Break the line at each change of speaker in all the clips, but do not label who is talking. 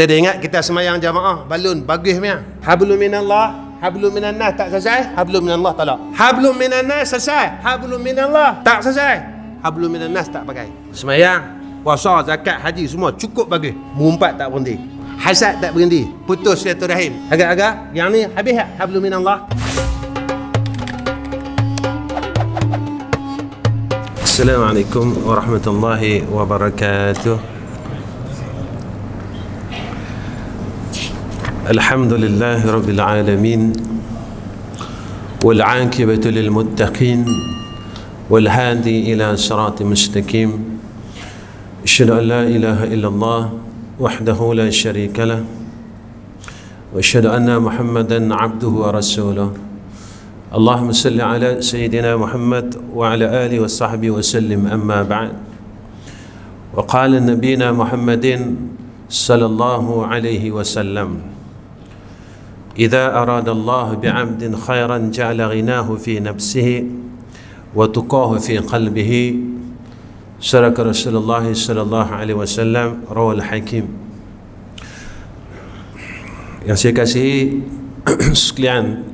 Tadi ingat kita semayang jamaah balun bagus punya. Hablum minallah, hablum minan nas tak selesai, hablum minallah tak. Hablum minan nas selesai, hablum minallah tak selesai. Hablum minan nas tak pakai. Semayang, puasa, zakat, haji semua cukup bagus. Mumpat tak berhenti. Hasad tak berhenti. Putus silaturahim. Agak-agak yang ni habis tak hablum minallah? Assalamualaikum warahmatullahi wabarakatuh. الحمد لله رب العالمين والعاقبة للمتقين والهادي إلى صراط مستقيم. أشهد أن لا إله إلا الله وحده لا شريك له. وأشهد أن محمدا عبده ورسوله. اللهم صل على سيدنا محمد وعلى آله وصحبه وسلم. أما بعد وقال نبينا محمد صلى الله عليه وسلم إذا أراد الله بعبد خيرا جعل غناه في نفسه وتقاه في قلبه سرك رسول الله صلى الله عليه وسلم روى الحكيم yang saya kasih sekalian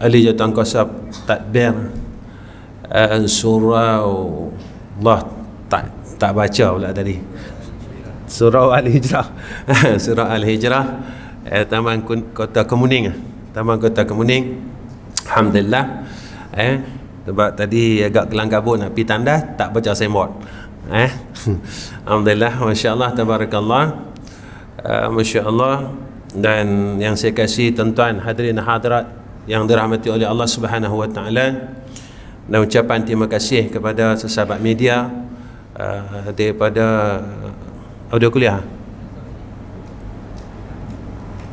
ahli jatuh kuasa takbir uh, surah Allah tak tak baca pula tadi surah Al-Hijrah surah Al-Hijrah eh, Taman Kota Kemuning Taman Kota Kemuning Alhamdulillah. Eh sebab tadi agak kelang kabut nak pergi tanda tak baca signboard eh Alhamdulillah. masya-Allah tabarakallah. Uh, masya-Allah. Dan yang saya kasih tuan-tuan hadirin hadirat yang dirahmati oleh Allah Subhanahu wa taala dan ucapan terima kasih kepada sesahabat media uh, daripada audio kuliah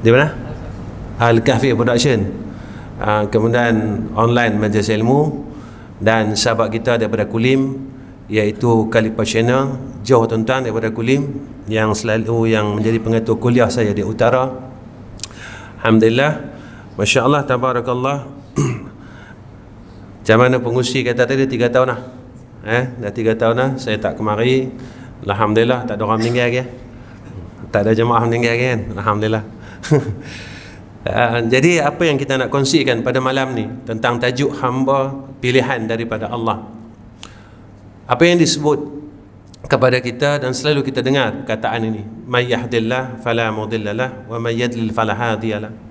di mana? Al-Kahfi Production. Uh, kemudian online majlis ilmu dan sahabat kita daripada Kulim iaitu Kalipa Channel jauh tuan-tuan daripada Kulim yang selalu yang menjadi pengatur kuliah saya di utara. Alhamdulillah. Masya Allah Tabarakallah. Macam mana pengusi kata tadi 3 tahun lah. Eh, dah 3 tahun lah. Saya tak kemari. Alhamdulillah tak ada orang meninggal lagi. Tak ada jemaah meninggal lagi kan. Alhamdulillah uh, jadi apa yang kita nak kongsikan pada malam ni tentang tajuk hamba pilihan daripada Allah. Apa yang disebut kepada kita dan selalu kita dengar kataan ini. May yahdillah fala mudhillalah wa may yadlil fala hadiyalah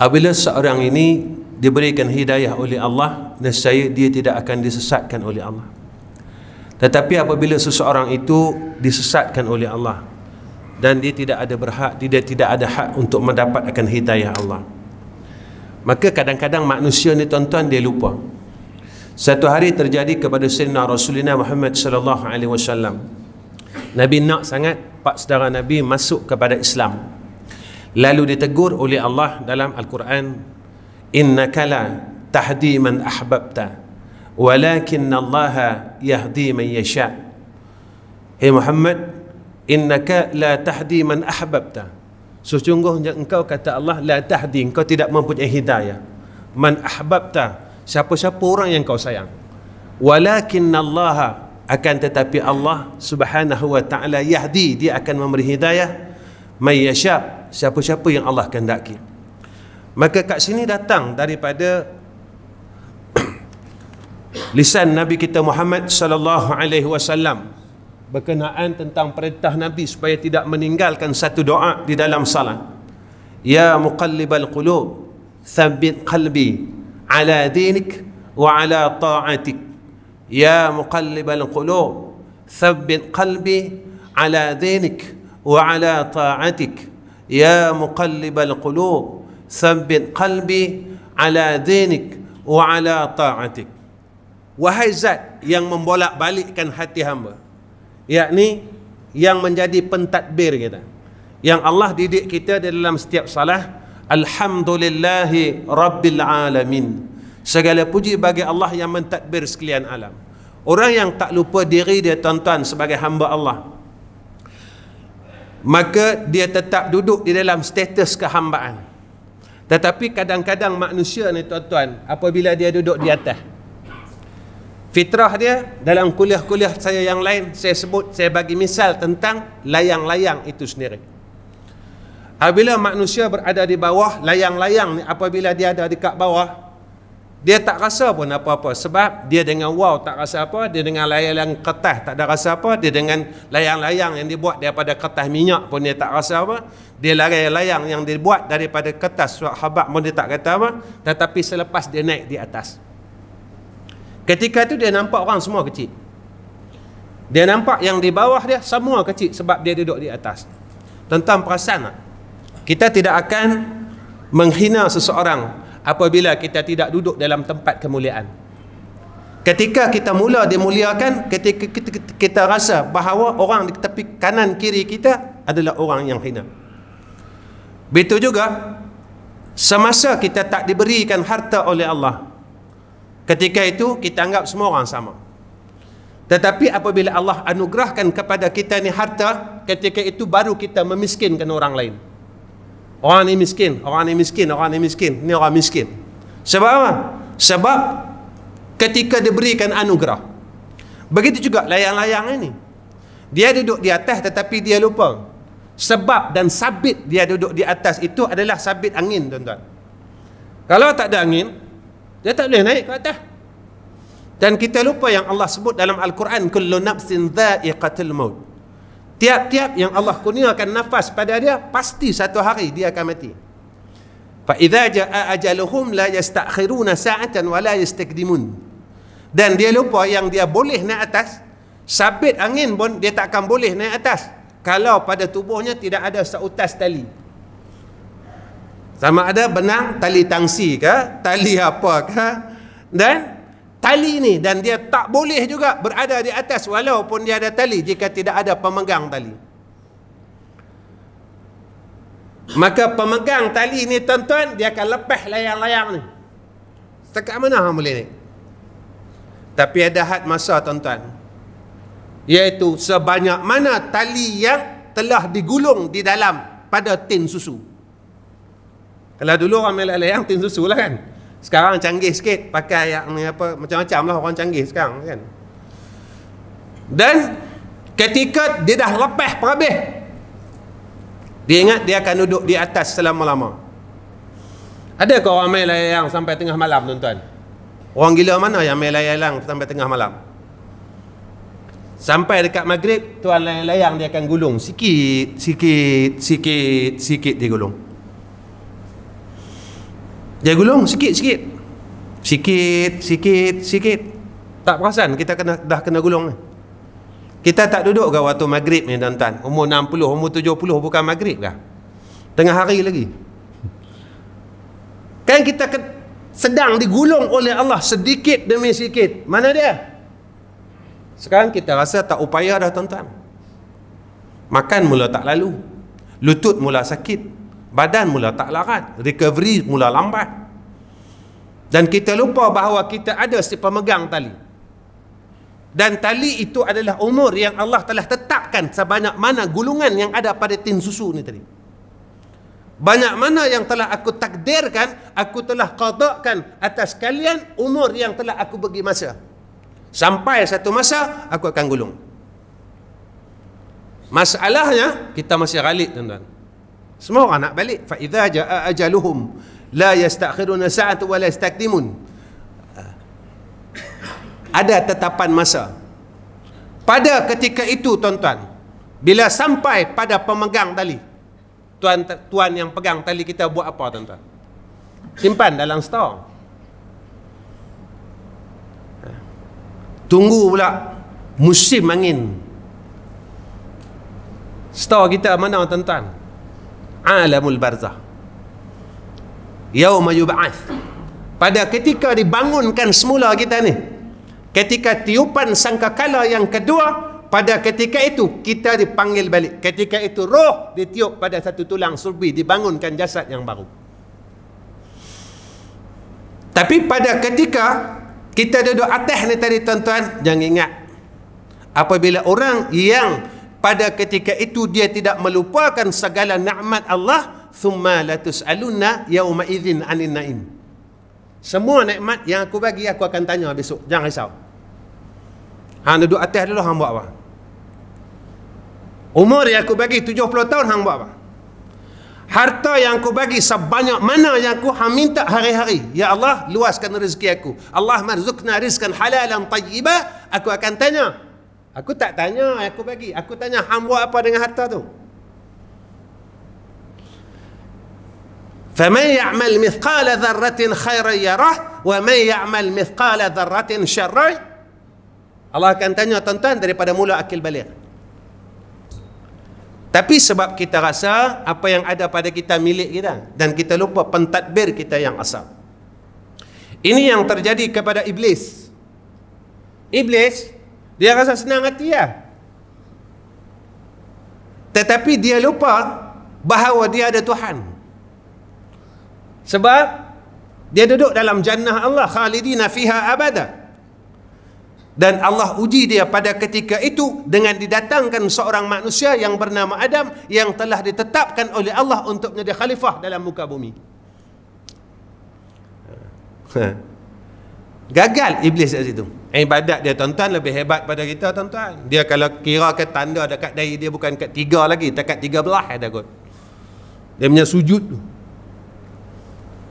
apabila seorang ini diberikan hidayah oleh Allah nescaya dia tidak akan disesatkan oleh Allah. Tetapi apabila seseorang itu disesatkan oleh Allah dan dia tidak ada berhak dia tidak ada hak untuk mendapat akan hidayah Allah. Maka kadang-kadang manusia ni tuan-tuan dia lupa. Satu hari terjadi kepada Sayyidina Rasulullah Muhammad sallallahu alaihi wasallam. Nabi nak sangat pak saudara Nabi masuk kepada Islam. Lalu ditegur oleh Allah dalam Al-Quran innaka la tahdi man ahbabta walakin Allah yahdi man yasha. Hey Muhammad innaka la tahdi man ahbabta. Sesungguhnya engkau kata Allah la tahdi. Engkau tidak mempunyai hidayah. Man ahbabta siapa-siapa orang yang kau sayang. Walakin Allah akan tetapi Allah subhanahu wa ta'ala yahdi dia akan memberi hidayah. May yasha siapa-siapa yang Allah kehendaki. Maka kat sini datang daripada lisan Nabi kita Muhammad sallallahu alaihi wasallam berkenaan tentang perintah Nabi supaya tidak meninggalkan satu doa di dalam salat. Ya muqallibal qulub, thabbit qalbi ala dinik wa ala ta'atik. Ya muqallibal qulub, thabbit qalbi ala dinik wa ala ta'atik. Ya muqallibal qulub, thabbit qalbi ala dinik wa ala ta'atik. Wahai zat yang membolak-balikkan hati hamba yakni yang menjadi pentadbir kita. Yang Allah didik kita dalam setiap salah alhamdulillahi rabbil alamin. Segala puji bagi Allah yang mentadbir sekalian alam. Orang yang tak lupa diri dia tuan-tuan sebagai hamba Allah maka dia tetap duduk di dalam status kehambaan. Tetapi kadang-kadang manusia ni tuan-tuan apabila dia duduk di atas fitrah dia dalam kuliah-kuliah saya yang lain saya sebut saya bagi misal tentang layang-layang itu sendiri. Apabila manusia berada di bawah layang-layang ni apabila dia ada dekat bawah dia tak rasa pun apa-apa. Sebab dia dengan wow tak rasa apa dia dengan layang-layang kertas tak ada rasa apa dia dengan layang-layang yang dibuat daripada kertas minyak pun dia tak rasa apa dia layang-layang yang dibuat daripada kertas surat habak pun dia tak kata apa tetapi selepas dia naik di atas Ketika itu dia nampak orang semua kecil. Dia nampak yang di bawah dia semua kecil sebab dia duduk di atas. Tentang perasaan kita tidak akan menghina seseorang apabila kita tidak duduk dalam tempat kemuliaan. Ketika kita mula dimuliakan, ketika kita, kita rasa bahawa orang di tepi kanan kiri kita adalah orang yang hina. Begitu juga semasa kita tak diberikan harta oleh Allah, Ketika itu kita anggap semua orang sama. Tetapi apabila Allah anugerahkan kepada kita ni harta, ketika itu baru kita memiskinkan orang lain. Orang ni miskin, orang ni miskin, orang ni miskin, ni orang miskin. Sebab apa? Sebab ketika diberikan anugerah. Begitu juga layang-layang ini. Dia duduk di atas tetapi dia lupa. Sebab dan sabit dia duduk di atas itu adalah sabit angin, tuan-tuan. Kalau tak ada angin, dia tak boleh naik ke atas. Dan kita lupa yang Allah sebut dalam Al-Quran kullu nafsin dha'iqatul maut. Tiap-tiap yang Allah kurniakan nafas pada dia pasti satu hari dia akan mati. Fa idza jaa ajaluhum la yastakhiruna sa'atan wa la yastakdimun. Dan dia lupa yang dia boleh naik atas sabit angin pun dia tak akan boleh naik atas kalau pada tubuhnya tidak ada seutas tali. Sama ada benang tali tangsi ke, tali apa ke, dan tali ni dan dia tak boleh juga berada di atas walaupun dia ada tali jika tidak ada pemegang tali. Maka pemegang tali ni tuan-tuan dia akan lepas layang-layang ni. Setakat mana hang boleh ni? Tapi ada had masa tuan-tuan. Iaitu sebanyak mana tali yang telah digulung di dalam pada tin susu. Kalau dulu orang main layang tin susu lah kan. Sekarang canggih sikit pakai yang ni apa macam-macam lah orang canggih sekarang kan. Dan ketika dia dah lepas perhabis dia ingat dia akan duduk di atas selama-lama. Ada ke orang main layang sampai tengah malam tuan-tuan? Orang gila mana yang main layang sampai tengah malam? Sampai dekat maghrib tuan layang-layang dia akan gulung sikit, sikit, sikit, sikit dia gulung. Dia gulung sikit-sikit. Sikit, sikit, sikit. Tak perasan kita kena dah kena gulung ni. Kita tak duduk ke waktu maghrib ni tuan-tuan. Umur 60, umur 70 bukan maghrib ke? Tengah hari lagi. Kan kita ke, sedang digulung oleh Allah sedikit demi sedikit. Mana dia? Sekarang kita rasa tak upaya dah tuan-tuan. Makan mula tak lalu. Lutut mula sakit badan mula tak larat recovery mula lambat. Dan kita lupa bahawa kita ada si pemegang tali. Dan tali itu adalah umur yang Allah telah tetapkan sebanyak mana gulungan yang ada pada tin susu ni tadi. Banyak mana yang telah aku takdirkan aku telah qadakkan atas kalian umur yang telah aku bagi masa. Sampai satu masa aku akan gulung. Masalahnya kita masih ralik tuan-tuan semua orang nak balik. Fa idza jaa ajaluhum la yastakhiruna sa'atan wa la yastakdimun. Ada tetapan masa. Pada ketika itu tuan-tuan, bila sampai pada pemegang tali, tuan tuan yang pegang tali kita buat apa tuan-tuan? Simpan dalam store. Tunggu pula musim angin. Store kita mana tuan-tuan? Alamul barzah. Yauma yub'ats pada ketika dibangunkan semula kita ni ketika tiupan sangkakala yang kedua pada ketika itu kita dipanggil balik. Ketika itu roh ditiup pada satu tulang sulbi dibangunkan jasad yang baru. Tapi pada ketika kita duduk atas ni tadi tuan-tuan jangan ingat apabila orang yang pada ketika itu dia tidak melupakan segala nikmat Allah thumma la tusaluna yauma idzin anin naim semua nikmat yang aku bagi aku akan tanya besok jangan risau Hang duduk atas dulu hang buat apa? Umur yang aku bagi 70 tahun hang buat apa? Harta yang aku bagi sebanyak mana yang aku hang minta hari-hari. Ya Allah, luaskan rezeki aku. Allah marzukna rizkan halalan tayyiba. Aku akan tanya. Aku tak tanya aku bagi. Aku tanya hang buat apa dengan harta tu? فمن يعمل مثقال ذرة خيرا يره ومن يعمل مثقال ذرة شرا Allah akan tanya tuan-tuan daripada mula akil balik. Tapi sebab kita rasa apa yang ada pada kita milik kita dan kita lupa pentadbir kita yang asal. Ini yang terjadi kepada iblis. Iblis dia rasa senang hati ya. Tetapi dia lupa bahawa dia ada Tuhan. Sebab dia duduk dalam jannah Allah khalidina fiha abada dan Allah uji dia pada ketika itu dengan didatangkan seorang manusia yang bernama Adam yang telah ditetapkan oleh Allah untuk menjadi khalifah dalam muka bumi. Ha. Gagal iblis kat situ. Ibadat dia tuan-tuan lebih hebat pada kita tuan-tuan. Dia kalau kira ke tanda dekat dari dia bukan kat tiga lagi, dekat tiga belah ada kot. Dia punya sujud tu.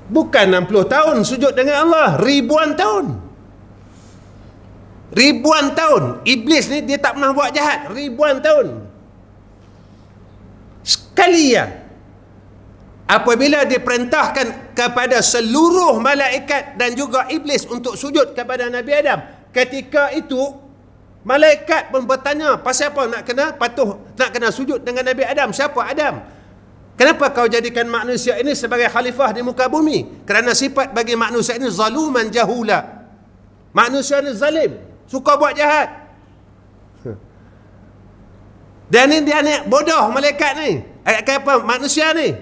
Bukan 60 tahun sujud dengan Allah, ribuan tahun. Ribuan tahun. Iblis ni dia tak pernah buat jahat. Ribuan tahun. Sekali ya. Apabila diperintahkan kepada seluruh malaikat dan juga iblis untuk sujud kepada Nabi Adam. Ketika itu, malaikat pun bertanya, pasal apa nak kena patuh, nak kena sujud dengan Nabi Adam? Siapa Adam? Kenapa kau jadikan manusia ini sebagai khalifah di muka bumi? Kerana sifat bagi manusia ini zaluman jahula. Manusia ini zalim suka buat jahat dan ni dia ni bodoh malaikat ni ayat apa manusia ni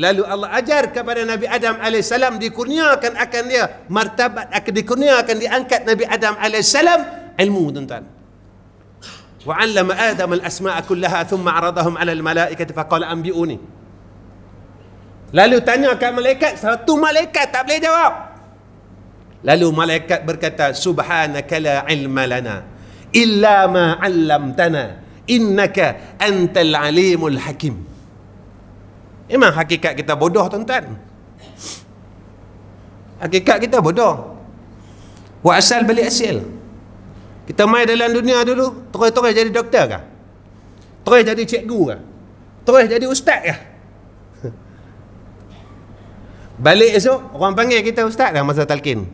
Lalu Allah ajar kepada Nabi Adam AS dikurniakan akan dia martabat akan dikurniakan diangkat Nabi Adam AS ilmu tuan-tuan. وعلم آدم الأسماء كلها ثم عرضهم على الملائكة فقال أنبئوني lalu tanya kat malaikat satu malaikat tak boleh jawab. Lalu malaikat berkata subhanaka la ilma lana illa ma 'allamtana innaka antal alimul hakim. Memang hakikat kita bodoh tuan-tuan. Hakikat kita bodoh. Wa asal balik asil. Kita mai dalam dunia dulu, terus-terus jadi doktor kah? Terus jadi cikgu kah? Terus jadi ustaz kah? Balik esok, orang panggil kita ustaz kah masa talqin?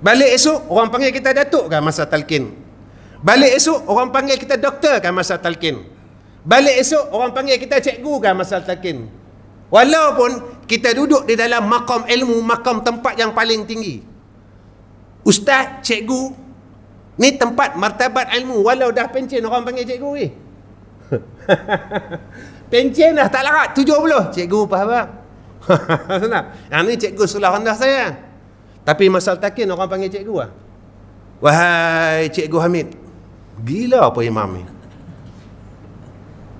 Balik esok orang panggil kita datuk kan masa talqin. Balik esok orang panggil kita doktor kan masa talqin. Balik esok orang panggil kita cikgu kan masa talqin. Walaupun kita duduk di dalam makam ilmu, makam tempat yang paling tinggi. Ustaz, cikgu, ni tempat martabat ilmu. Walau dah pencen orang panggil cikgu ni. pencen dah tak larat, 70. Cikgu faham tak? Yang ni cikgu sulah rendah saya. Tapi masal takin orang panggil cikgu lah. Wahai cikgu Hamid. Gila apa imam ni?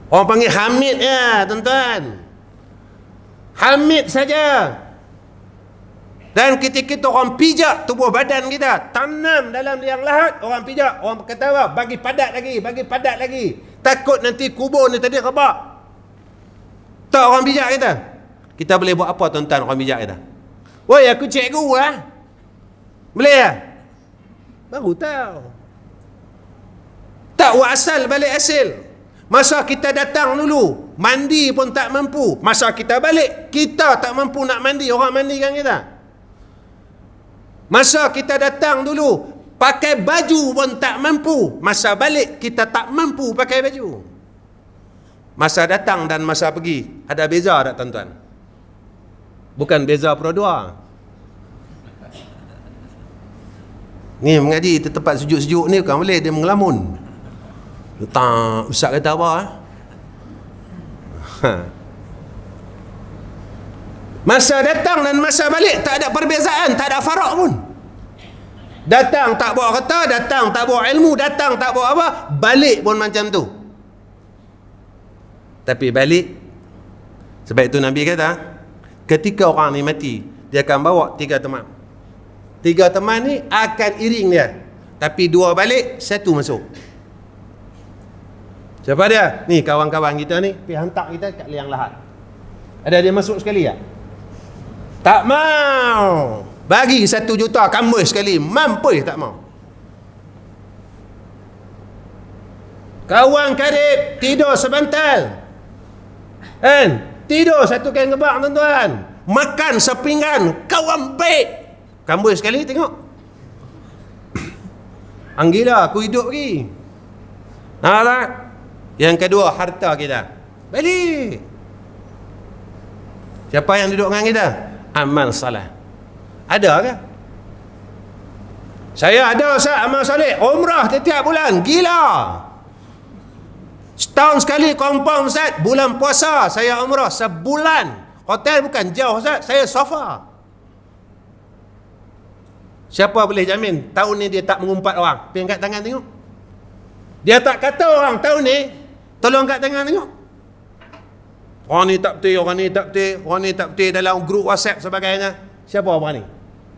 Orang panggil Hamid ya tuan-tuan. Hamid saja. Dan ketika kita orang pijak tubuh badan kita. Tanam dalam liang lahat. Orang pijak. Orang kata apa? Bagi padat lagi. Bagi padat lagi. Takut nanti kubur ni tadi rebak. Tak orang pijak kita. Kita boleh buat apa tuan-tuan orang pijak kita? Woi aku cikgu lah. Boleh ya? Baru tahu. Tak asal balik hasil. Masa kita datang dulu, mandi pun tak mampu. Masa kita balik, kita tak mampu nak mandi. Orang mandikan kita. Masa kita datang dulu, pakai baju pun tak mampu. Masa balik, kita tak mampu pakai baju. Masa datang dan masa pergi, ada beza tak tuan-tuan? Bukan beza pura Ni mengaji tempat sejuk-sejuk ni bukan boleh dia mengelamun. Tak ustaz kata apa eh? Ha. Masa datang dan masa balik tak ada perbezaan, tak ada farak pun. Datang tak bawa kata, datang tak bawa ilmu, datang tak bawa apa, balik pun macam tu. Tapi balik sebab itu Nabi kata, ketika orang ni mati, dia akan bawa tiga teman. Tiga teman ni akan iring dia. Tapi dua balik, satu masuk. Siapa dia? Ni kawan-kawan kita ni, pergi hantar kita kat liang lahat. Ada dia masuk sekali tak? Tak mau. Bagi satu juta kambus sekali. Mampu tak mau. Kawan karib tidur sebentar. Kan? Tidur satu kain gebak tuan-tuan. Makan sepinggan. Kawan baik. Kambus sekali tengok. Anggilah aku hidup lagi. Nah, tak? Yang kedua harta kita. Balik. Siapa yang duduk dengan kita? Amal salah. Ada ke? Saya ada Ustaz amal salih. Umrah setiap bulan. Gila. Setahun sekali kompon Ustaz Bulan puasa saya umrah Sebulan Hotel bukan jauh Ustaz Saya sofa Siapa boleh jamin Tahun ni dia tak mengumpat orang Pergi angkat tangan tengok Dia tak kata orang tahun ni Tolong angkat tangan tengok. Orang ni tak betul Orang ni tak betul Orang ni tak betul Dalam grup whatsapp sebagainya Siapa berani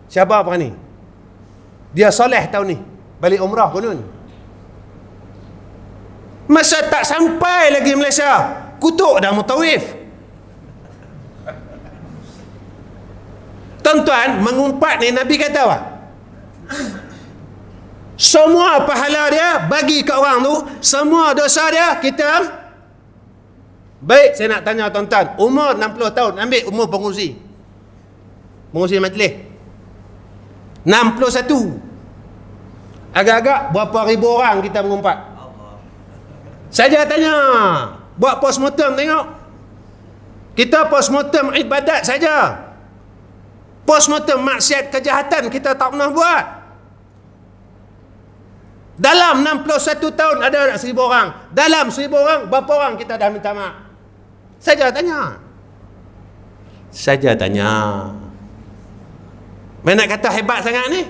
Siapa berani Dia soleh tahun ni. Balik umrah konun. Masa tak sampai lagi Malaysia Kutuk dah mutawif. Tuan-tuan Mengumpat ni Nabi kata apa? Semua pahala dia Bagi ke orang tu Semua dosa dia Kita Baik saya nak tanya tuan-tuan Umur 60 tahun Ambil umur pengusi Pengusi majlis 61 Agak-agak Berapa ribu orang kita mengumpat saja tanya. Buat postmortem tengok. Kita postmortem ibadat saja. Postmortem maksiat kejahatan kita tak pernah buat. Dalam 61 tahun ada tak seribu orang? Dalam seribu orang, berapa orang kita dah minta maaf? Saja tanya. Saja tanya. Mana kata hebat sangat ni?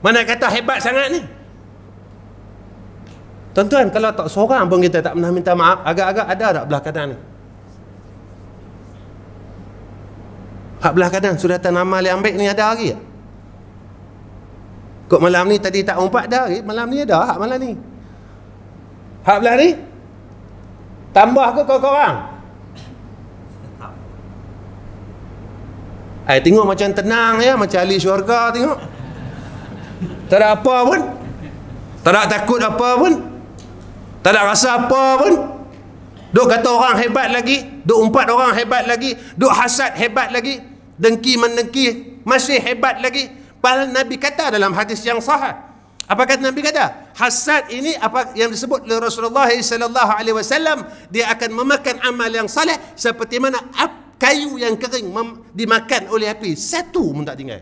Mana kata hebat sangat ni? Tuan-tuan, kalau tak seorang pun kita tak pernah minta maaf, agak-agak ada tak belah kanan ni? Hak belah kanan, suratan amal yang baik ni ada lagi tak? Kok malam ni tadi tak umpat dah lagi, malam ni ada hak malam ni. Hak belah ni? Tambah ke kau korang? Eh, tengok macam tenang ya, macam ahli syurga tengok. Tak ada apa pun. Tak ada takut apa pun. Tak ada rasa apa pun. Duk kata orang hebat lagi. Duk umpat orang hebat lagi. Duk hasad hebat lagi. Dengki mendengki masih hebat lagi. Padahal Nabi kata dalam hadis yang sahih. Apa kata Nabi kata? Hasad ini apa yang disebut oleh Rasulullah sallallahu alaihi wasallam dia akan memakan amal yang saleh seperti mana kayu yang kering dimakan oleh api. Satu pun tak tinggal.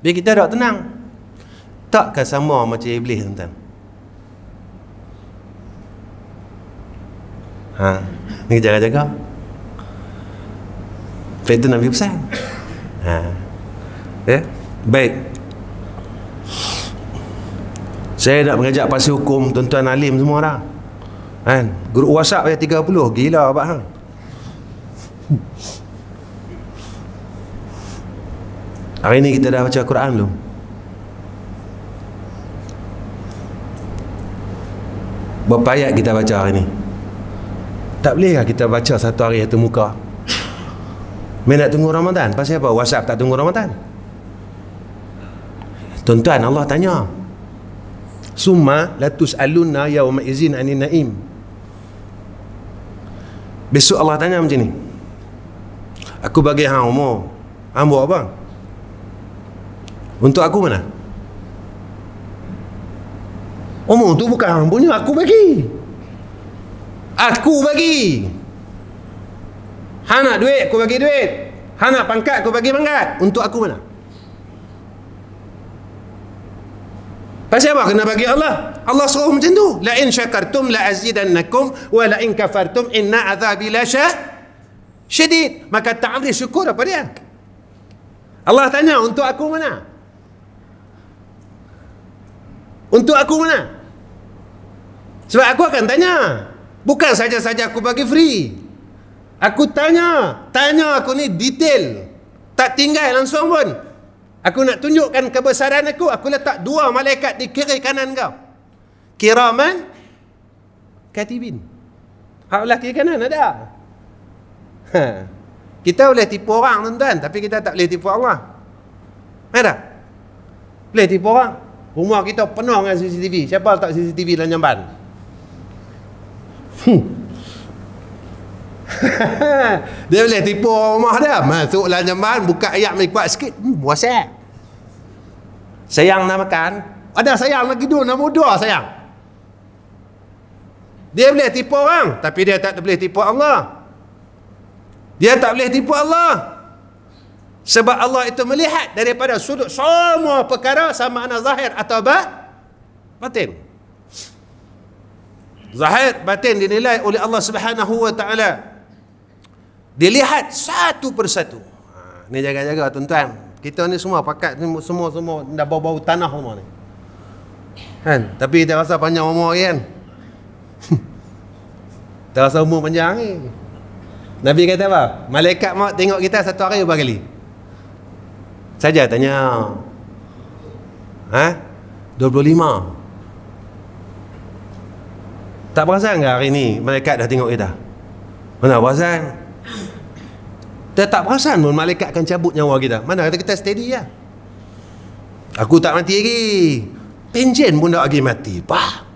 Biar kita tak tenang. Takkan sama macam iblis tuan Ha, ni jaga-jaga. Itu Nabi pesan. Ha. Ya. Baik. Saya nak mengajak pasal hukum tuan-tuan alim semua dah. Kan? Grup WhatsApp ya 30. Gila abang hang. Hari ni kita dah baca Quran belum? Berapa ayat kita baca hari ni? Tak boleh lah kita baca satu hari satu muka? Mereka nak tunggu Ramadan. Pasal apa? WhatsApp tak tunggu Ramadan. Tuan-tuan, Allah tanya. Summa latus alunna yawma izin anin naim. Besok Allah tanya macam ni. Aku bagi hang umur. Hang buat apa? Untuk aku mana? Umur tu bukan hang punya aku bagi. Aku bagi. Hang nak duit aku bagi duit. Hang nak pangkat aku bagi pangkat. Untuk aku mana? Pasal apa kena bagi Allah? Allah suruh macam tu. La in syakartum la azidannakum wa la in kafartum inna azabi la syadid. Maka tak syukur apa dia? Allah tanya untuk aku mana? Untuk aku mana? Sebab aku akan tanya. Bukan saja-saja aku bagi free. Aku tanya. Tanya aku ni detail. Tak tinggal langsung pun. Aku nak tunjukkan kebesaran aku, aku letak dua malaikat di kiri kanan kau. Kiraman katibin. Hak kiri kanan ada. Ha. Kita boleh tipu orang tuan-tuan, tapi kita tak boleh tipu Allah. Ada? Boleh tipu orang. Rumah kita penuh dengan CCTV. Siapa letak CCTV dalam jamban? Hmm. dia boleh tipu rumah dia. Masuk jamban buka ayat mai kuat sikit. Hmm, WhatsApp sayang nak makan? Ada sayang lagi dua nak muda sayang. Dia boleh tipu orang tapi dia tak boleh tipu Allah. Dia tak boleh tipu Allah. Sebab Allah itu melihat daripada sudut semua perkara sama ada zahir atau ba batin. Zahir batin dinilai oleh Allah Subhanahu wa taala Dilihat satu persatu. Ha, ni jaga-jaga tuan-tuan. Kita ni semua pakat ni semua semua dah bau-bau tanah semua ni. Kan? Tapi kita rasa panjang umur kan. kita rasa umur panjang ni. Nabi kata apa? Malaikat maut tengok kita satu hari berapa kali? Saja tanya. Ha? 25. Tak perasan ke hari ni malaikat dah tengok kita? Mana perasan? Kita tak perasan pun malaikat akan cabut nyawa kita. Mana kata kita steady ya. Aku tak mati lagi. Penjen pun tak lagi mati. Bah.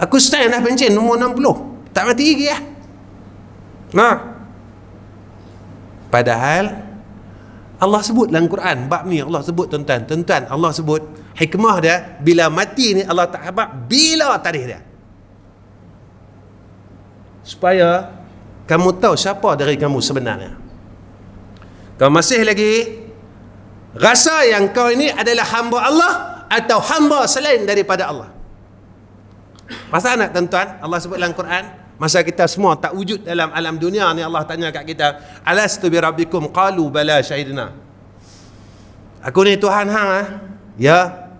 Aku stand dah penjen nombor 60. Tak mati lagi ya. Nah. Padahal Allah sebut dalam Quran bab ni Allah sebut tuan-tuan tuan-tuan Allah sebut hikmah dia bila mati ni Allah tak habaq bila tarikh dia supaya kamu tahu siapa dari kamu sebenarnya? Kau masih lagi? Rasa yang kau ini adalah hamba Allah atau hamba selain daripada Allah? Masa anak tuan-tuan? Allah sebut dalam Quran masa kita semua tak wujud dalam alam dunia ni Allah tanya kat kita alastu bi rabbikum? Qalu bala syahidna. Aku ni Tuhan hang ah ya.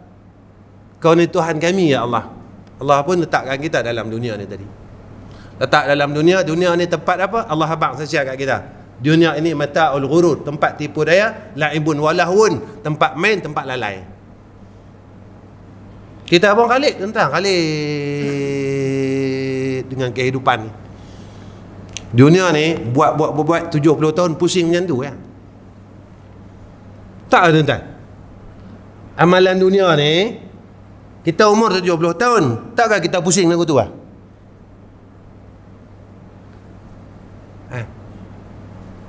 Kau ni Tuhan kami ya Allah. Allah pun letakkan kita dalam dunia ni tadi letak dalam dunia dunia ni tempat apa? Allah habaq sasia kat kita. Dunia ini mata ul ghurur tempat tipu daya laibun walahun tempat main tempat lalai. Kita pun kalik tentang kalik dengan kehidupan ni. Dunia ni buat buat buat, buat 70 tahun pusing macam tu ya. Tak tuan-tuan. Amalan dunia ni kita umur 70 tahun takkah kita pusing lagu tu ah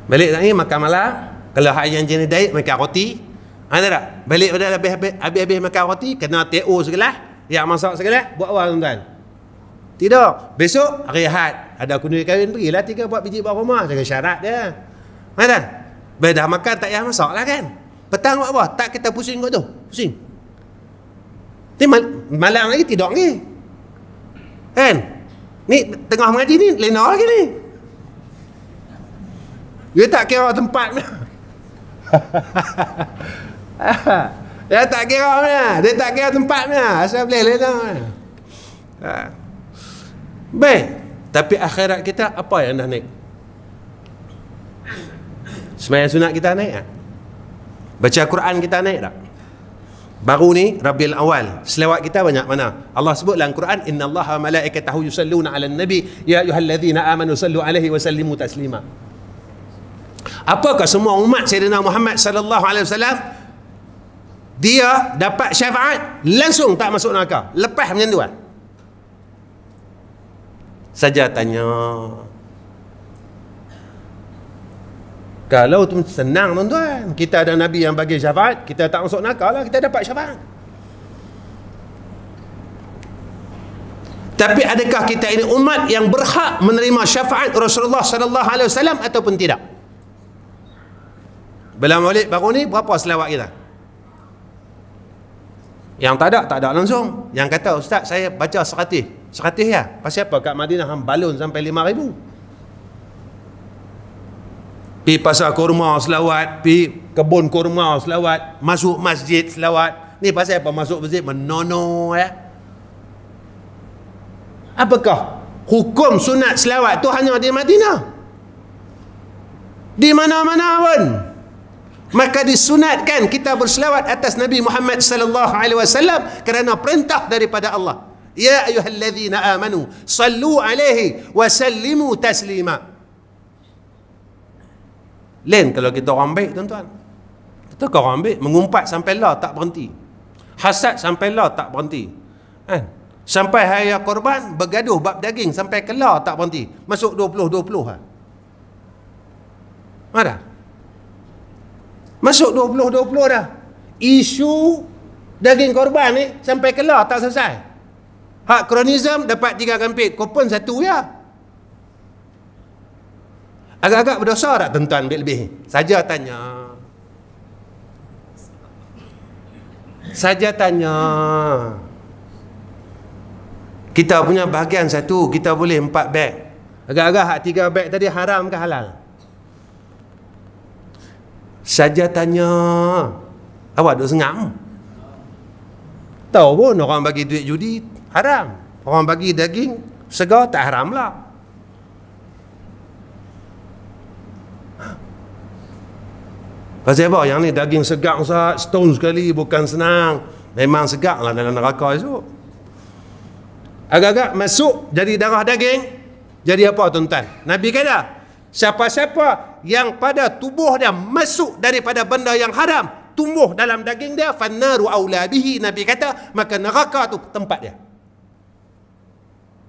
Balik tak ni makan malam. Kalau hari yang jenis diet makan roti. Ada tak? Balik pada habis-habis makan roti kena TO segelas, yang masak segelas, buat apa tuan-tuan? Tidak. Besok hari Ahad ada kundi kahwin pergilah tiga buat biji buat rumah jaga syarat dia. Mana? Dah makan tak payah masak lah kan? Petang buat apa? Tak kita pusing kot tu. Pusing. Ni mal- malam lagi tidur ni. Kan? Ni tengah mengaji ni lena lagi ni. Dia tak kira tempat dia tak kira mana. Dia tak kira tempat mana. Asal boleh lena. Ha. Baik. Tapi akhirat kita apa yang dah naik? Semayang sunat kita naik tak? Baca Quran kita naik tak? Baru ni Rabiul Awal. Selewat kita banyak mana? Allah sebut dalam Quran Inna Allah wa malaikatahu yusalluna ala nabi Ya ayuhalladzina amanu sallu alaihi wa sallimu taslima Apakah semua umat Sayyidina Muhammad sallallahu alaihi wasallam dia dapat syafaat langsung tak masuk neraka. Lepas macam tu. Saja tanya. Kalau tu senang tuan-tuan, kita ada nabi yang bagi syafaat, kita tak masuk neraka lah, kita dapat syafaat. Tapi adakah kita ini umat yang berhak menerima syafaat Rasulullah sallallahu alaihi wasallam ataupun tidak? Bila maulid baru ni berapa selawat kita? Yang tak ada, tak ada langsung. Yang kata, Ustaz saya baca seratus. Seratus ya? Pasal apa? Kat Madinah ham balon sampai lima ribu. Pi pasar kurma selawat, pi kebun kurma selawat, masuk masjid selawat. Ni pasal apa? Masuk masjid menono ya. Apakah hukum sunat selawat tu hanya di Madinah? Di mana-mana pun. Maka disunatkan kita berselawat atas Nabi Muhammad sallallahu alaihi wasallam kerana perintah daripada Allah. Ya ayyuhallazina amanu sallu alaihi wa sallimu taslima. Lain kalau kita orang baik tuan-tuan. Kita kalau orang baik mengumpat sampai lah tak berhenti. Hasad sampai lah tak berhenti. Kan? Sampai hari korban bergaduh bab daging sampai kelar tak berhenti. Masuk 20-20 ha. ada masuk 20-20 dah. Isu daging korban ni sampai kelar tak selesai. Hak kronism dapat tiga kampit kupon satu ya. Agak-agak berdosa tak tuan-tuan lebih-lebih saja tanya. Saja tanya. Kita punya bahagian satu kita boleh empat beg. Agak-agak hak tiga beg tadi haram ke halal saja tanya awak duk sengam tahu pun orang bagi duit judi haram orang bagi daging segar tak haram lah Pasal apa? Yang ni daging segar sah, stone sekali bukan senang. Memang segar lah dalam neraka esok. Agak-agak masuk jadi darah daging. Jadi apa tuan-tuan? Nabi kata, Siapa-siapa yang pada tubuh dia masuk daripada benda yang haram, tumbuh dalam daging dia, fannaru aulabihi, Nabi kata, maka neraka tu tempat dia.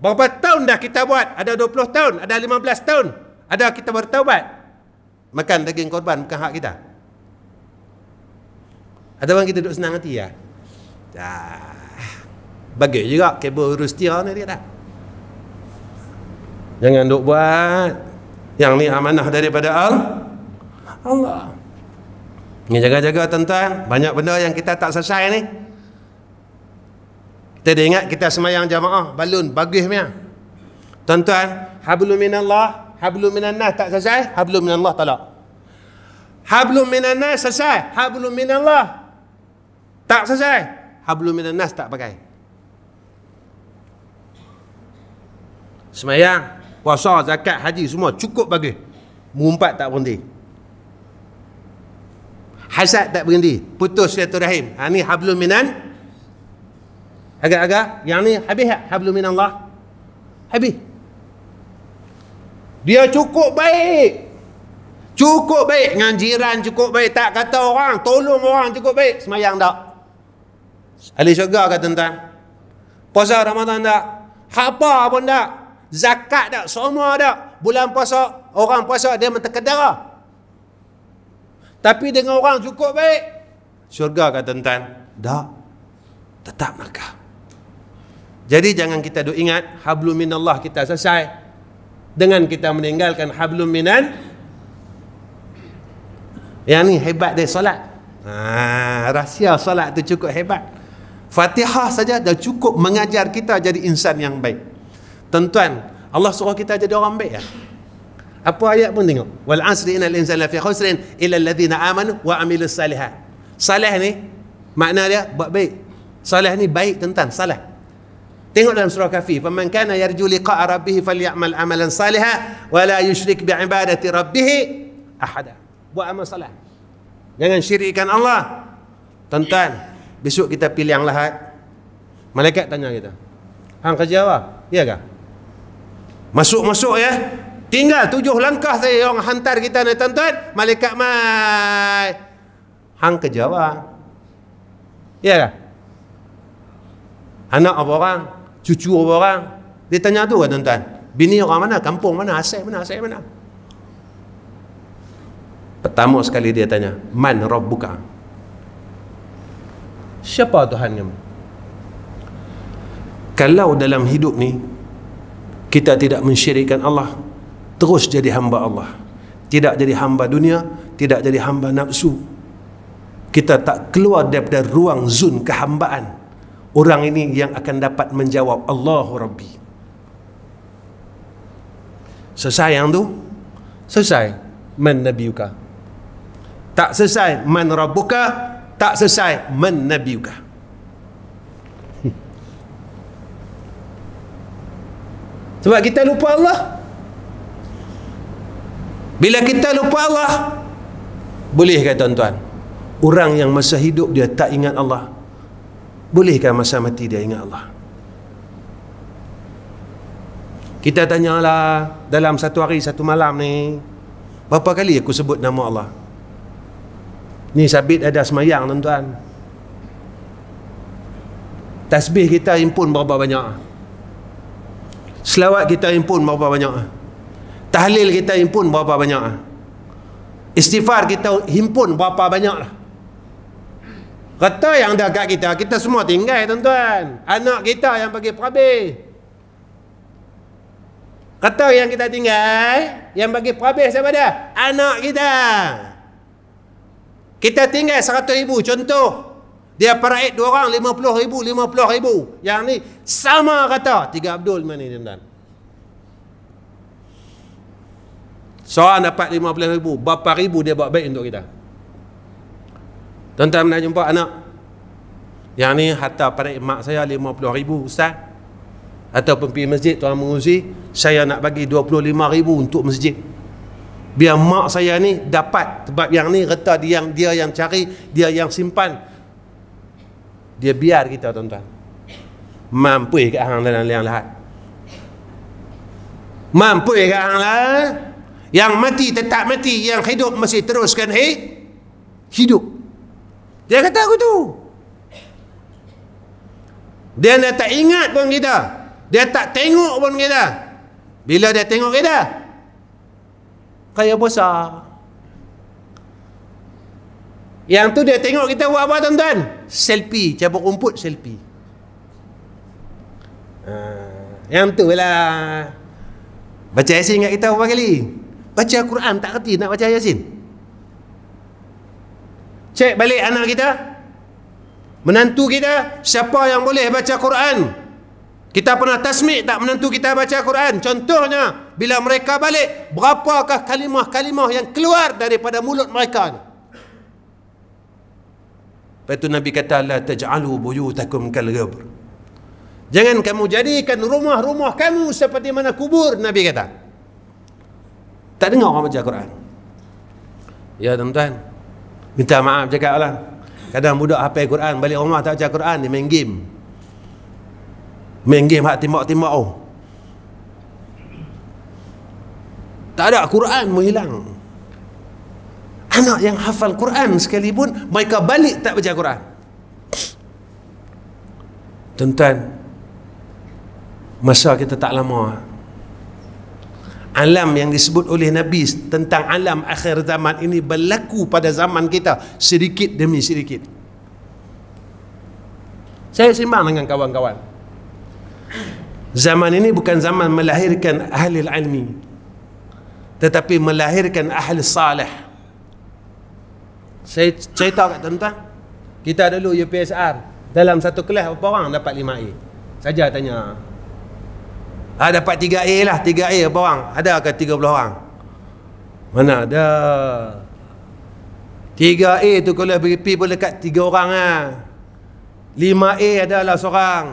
Berapa tahun dah kita buat? Ada 20 tahun, ada 15 tahun. Ada kita bertaubat. Makan daging korban bukan hak kita. Ada orang kita duduk senang hati ya? Dah. Bagi juga kabel rustia ni dia dah. Jangan duk buat yang ni amanah daripada Al? Allah. Ni jaga-jaga tuan banyak benda yang kita tak selesai ni. Kita dah ingat kita semayang jamaah balun bagus punya. Tuan-tuan hablum minallah hablum minannas tak selesai hablum minallah talak. Hablum minannas selesai hablum minallah tak selesai hablum minannas tak pakai. Semayang puasa, zakat, haji semua cukup bagus. Mengumpat tak berhenti. Hasad tak berhenti. Putus silaturahim. Ha ni hablum minan. Agak-agak yang ni habis tak hablum minan Allah? Habis. Dia cukup baik. Cukup baik dengan jiran cukup baik tak kata orang tolong orang cukup baik semayang tak ahli syurga kata tuan puasa Ramadan tak apa pun tak zakat tak semua tak bulan puasa orang puasa dia menterkedara tapi dengan orang cukup baik syurga kata tuan tak tetap neraka. Jadi jangan kita duk ingat hablum minallah kita selesai. Dengan kita meninggalkan hablum minan. Yang ni hebat dia solat. Ha, rahsia solat tu cukup hebat. Fatihah saja dah cukup mengajar kita jadi insan yang baik Tuan-tuan, Allah suruh kita jadi orang baik ya. Apa ayat pun tengok. Wal asri innal insana lafi khusrin illa alladhina amanu wa amilus salihat. Salih ni makna dia buat baik. Salih ni baik tuan-tuan, salah. Tengok dalam surah Kahfi, "Faman kana yarju liqa'a rabbih falyamal amalan salihan wa la yusyrik bi ibadati rabbih ahada." Buat amal salah. Jangan syirikkan Allah. Tuan-tuan, besok kita pilih yang lahat. Malaikat tanya kita. Hang kerja apa? Ya ke? Masuk-masuk ya. Tinggal tujuh langkah saya yang hantar kita ni tuan-tuan. Malaikat mai. Hang ke Jawa. Ya ke? Anak apa orang? Cucu apa orang? Dia tanya tu kan tuan-tuan. Bini orang mana? Kampung mana? Asal mana? Asal mana? Pertama sekali dia tanya. Man Rabbuka? Siapa Tuhan kamu? Kalau dalam hidup ni kita tidak mensyirikkan Allah. Terus jadi hamba Allah. Tidak jadi hamba dunia tidak jadi hamba nafsu. Kita tak keluar daripada ruang zon kehambaan. Orang ini yang akan dapat menjawab Allahu Rabbi. Selesai yang tu? Selesai. Man nabiuka tak selesai man rabbuka? Tak selesai man nabiuka Sebab kita lupa Allah. Bila kita lupa Allah, boleh ke tuan-tuan? Orang yang masa hidup dia tak ingat Allah bolehkah masa mati dia ingat Allah? Kita tanyalah dalam satu hari satu malam ni berapa kali aku sebut nama Allah? Ni sabit ada semayang tuan-tuan. Tasbih kita impun berapa banyak selawat kita impun berapa banyak tahlil kita impun berapa banyak istighfar kita himpun berapa banyak kata yang dah kat kita kita semua tinggal tuan-tuan anak kita yang bagi perhabis Kata yang kita tinggal, yang bagi perhabis siapa dia? Anak kita. Kita tinggal 100 ribu, contoh. Dia peraik dua orang, 50 ribu, 50 ribu. Yang ni sama kata. Tiga Abdul mana ni, tuan Seorang dapat 50 ribu, berapa ribu dia buat baik untuk kita? Tuan-tuan pernah jumpa anak? Yang ni harta pada mak saya 50 ribu, Ustaz ataupun pergi masjid tuan mengurusi saya nak bagi 25 ribu untuk masjid biar mak saya ni dapat sebab yang ni reta dia yang dia yang cari dia yang simpan dia biar kita tuan-tuan. Mampu ke hang dalam liang lahat mampu ke hang lah? Yang mati tetap mati yang hidup masih teruskan hey, hidup. Dia kata aku tu. Dia nak tak ingat pun kita. Dia tak tengok pun kita. Bila dia tengok kita, kaya besar. Yang tu dia tengok kita buat apa tuan-tuan? Selfie, cabut rumput selfie. Uh, yang tu lah. Baca Yasin kat kita berapa kali? Baca Quran tak kerti nak baca Yasin. Cek balik anak kita. Menantu kita, siapa yang boleh baca Quran? Kita pernah tasmik tak menentu kita baca Quran. Contohnya, bila mereka balik, berapakah kalimah-kalimah yang keluar daripada mulut mereka Lepas itu Nabi kata, La taj'alu buyutakum kal ghabr. Jangan kamu jadikan rumah-rumah kamu seperti mana kubur, Nabi kata. Tak dengar orang baca Quran. Ya tuan-tuan, minta maaf cakap lah. Kadang budak hafal Quran, balik rumah tak baca Quran, dia main game main game hak timbak-timbak oh. tak ada Quran menghilang anak yang hafal Quran sekalipun mereka balik tak baca Quran. Tuan masa kita tak lama alam yang disebut oleh Nabi tentang alam akhir zaman ini berlaku pada zaman kita sedikit demi sedikit. Saya simbang dengan kawan-kawan. Zaman ini bukan zaman melahirkan ahli ilmi tetapi melahirkan ahli salih. Saya cerita kat tuan-tuan. Kita dulu UPSR dalam satu kelas berapa orang dapat 5A? Saja tanya. Ah dapat 3A lah, 3A berapa orang? Ada ke 30 orang? Mana ada? 3A tu kalau pergi boleh dekat 3 orang ah. 5A adalah seorang.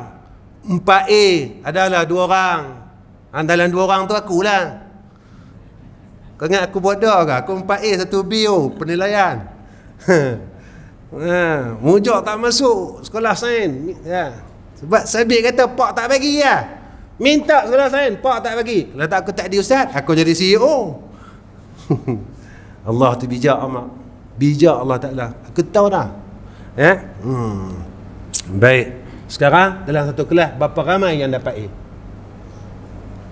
4A adalah dua orang Andalan dua orang tu akulah Kau ingat aku bodoh ke? Aku 4A satu B oh, penilaian ha, Mujur tak masuk sekolah sains ya. Sebab Sabit kata pak tak bagi ya. Minta sekolah sains, pak tak bagi Kalau tak aku tak di ustaz, aku jadi CEO Allah tu bijak amat Bijak Allah Ta'ala Aku tahu dah Ya? Hmm. Baik sekarang dalam satu kelas berapa ramai yang dapat A?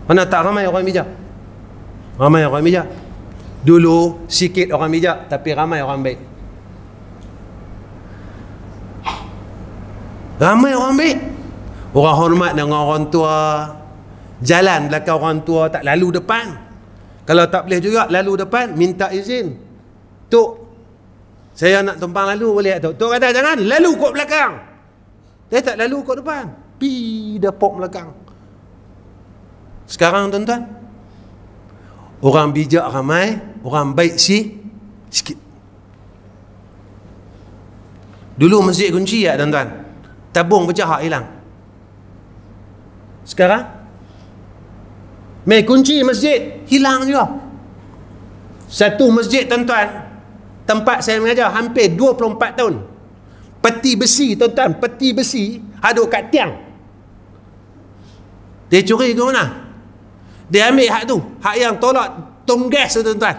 Mana tak ramai orang bijak? Ramai orang bijak. Dulu sikit orang bijak tapi ramai orang baik. Ramai orang baik. Orang hormat dengan orang tua. Jalan belakang orang tua tak lalu depan. Kalau tak boleh juga lalu depan minta izin. Tok saya nak tumpang lalu boleh tak? Tok kata jangan lalu kok belakang. Dia tak lalu kat depan. Pi dapok belakang. Sekarang tuan-tuan. Orang bijak ramai. Orang baik si. Sikit. Dulu masjid kunci ya tuan-tuan. Tabung pecah hilang. Sekarang. Mai kunci masjid. Hilang juga. Satu masjid tuan-tuan. tempat saya mengajar hampir 24 tahun peti besi tuan-tuan peti besi ada kat tiang dia curi ke mana dia ambil hak tu hak yang tolak tonggas tu tuan-tuan